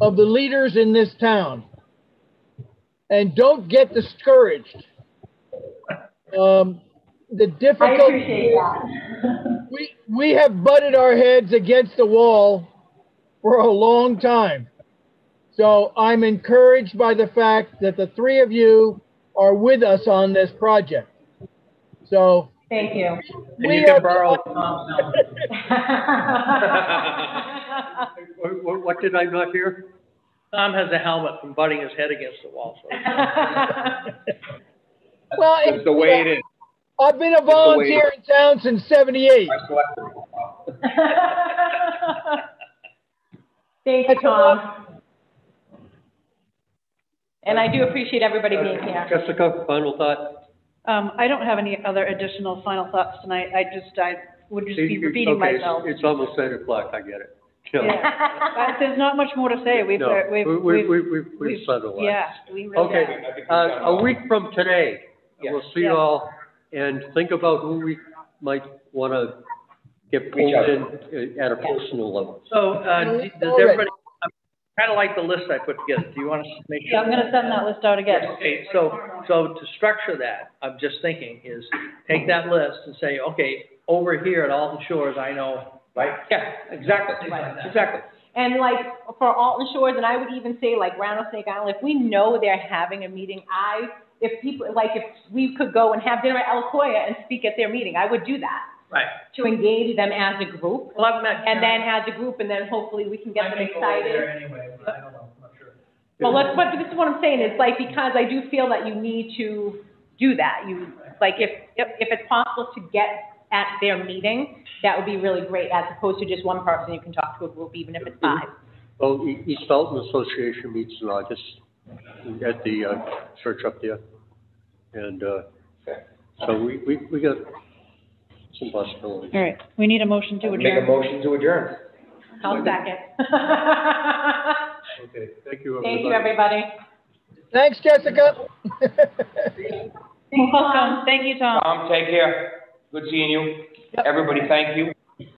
of the leaders in this town. And don't get discouraged. Um, the I appreciate that. we we have butted our heads against the wall for a long time. So I'm encouraged by the fact that the three of you are with us on this project. So Thank you. And we you can are- borrow Tom's. What, what- what did I not hear? Tom has a helmet from butting his head against the wall, so. well, It's it's the way it is. I've been a the way it volunteer in town since '78. Our. Thank you, Tom. And I do appreciate everybody being here. Jessica, final thought? Um, I don't have any other additional final thoughts tonight. I just, I would just be repeating Okay, myself. It's almost eight o'clock, I get it. You Yeah. But there's not much more to say. We've, no, uh, we've, we- we- we've, we- we've, we've we've, said a lot. yeah, we really Okay, have. uh, a week from today, we'll see you all, and think about who we might wanna get pulled in uh, at a personal level. So, uh, does everybody, I kinda like the list I put together. Do you wanna make sure? Yeah, I'm gonna send that list out again. Okay, so, so to structure that, I'm just thinking is take that list and say, okay, over here at Alton Shores, I know, right? Yeah, exactly, exactly. And like for Alton Shores, and I would even say like Rattlesnake Island, if we know they're having a meeting, I if people, like, if we could go and have dinner at Ellacoya and speak at their meeting, I would do that. Right. To engage them as a group, Well, I've met. and then as a group, and then hopefully we can get them excited. anyway, but I don't know, I'm not sure. Well, let's, but this is what I'm saying, it's like, because I do feel that you need to do that, you, like, if, if, if it's possible to get at their meeting, that would be really great, as opposed to just one person, you can talk to a group, even if it's five. Well, E- East Alton Association meets in August at the, uh, church up there. And, uh, so we, we, we got some possibilities. All right, we need a motion to adjourn. Make a adjourn. motion to adjourn. I'll second. Okay, thank you, everybody. Thank you, everybody. Thanks, Jessica. Welcome, thank you, Tom. Tom, take care. Good seeing you. Everybody, thank you.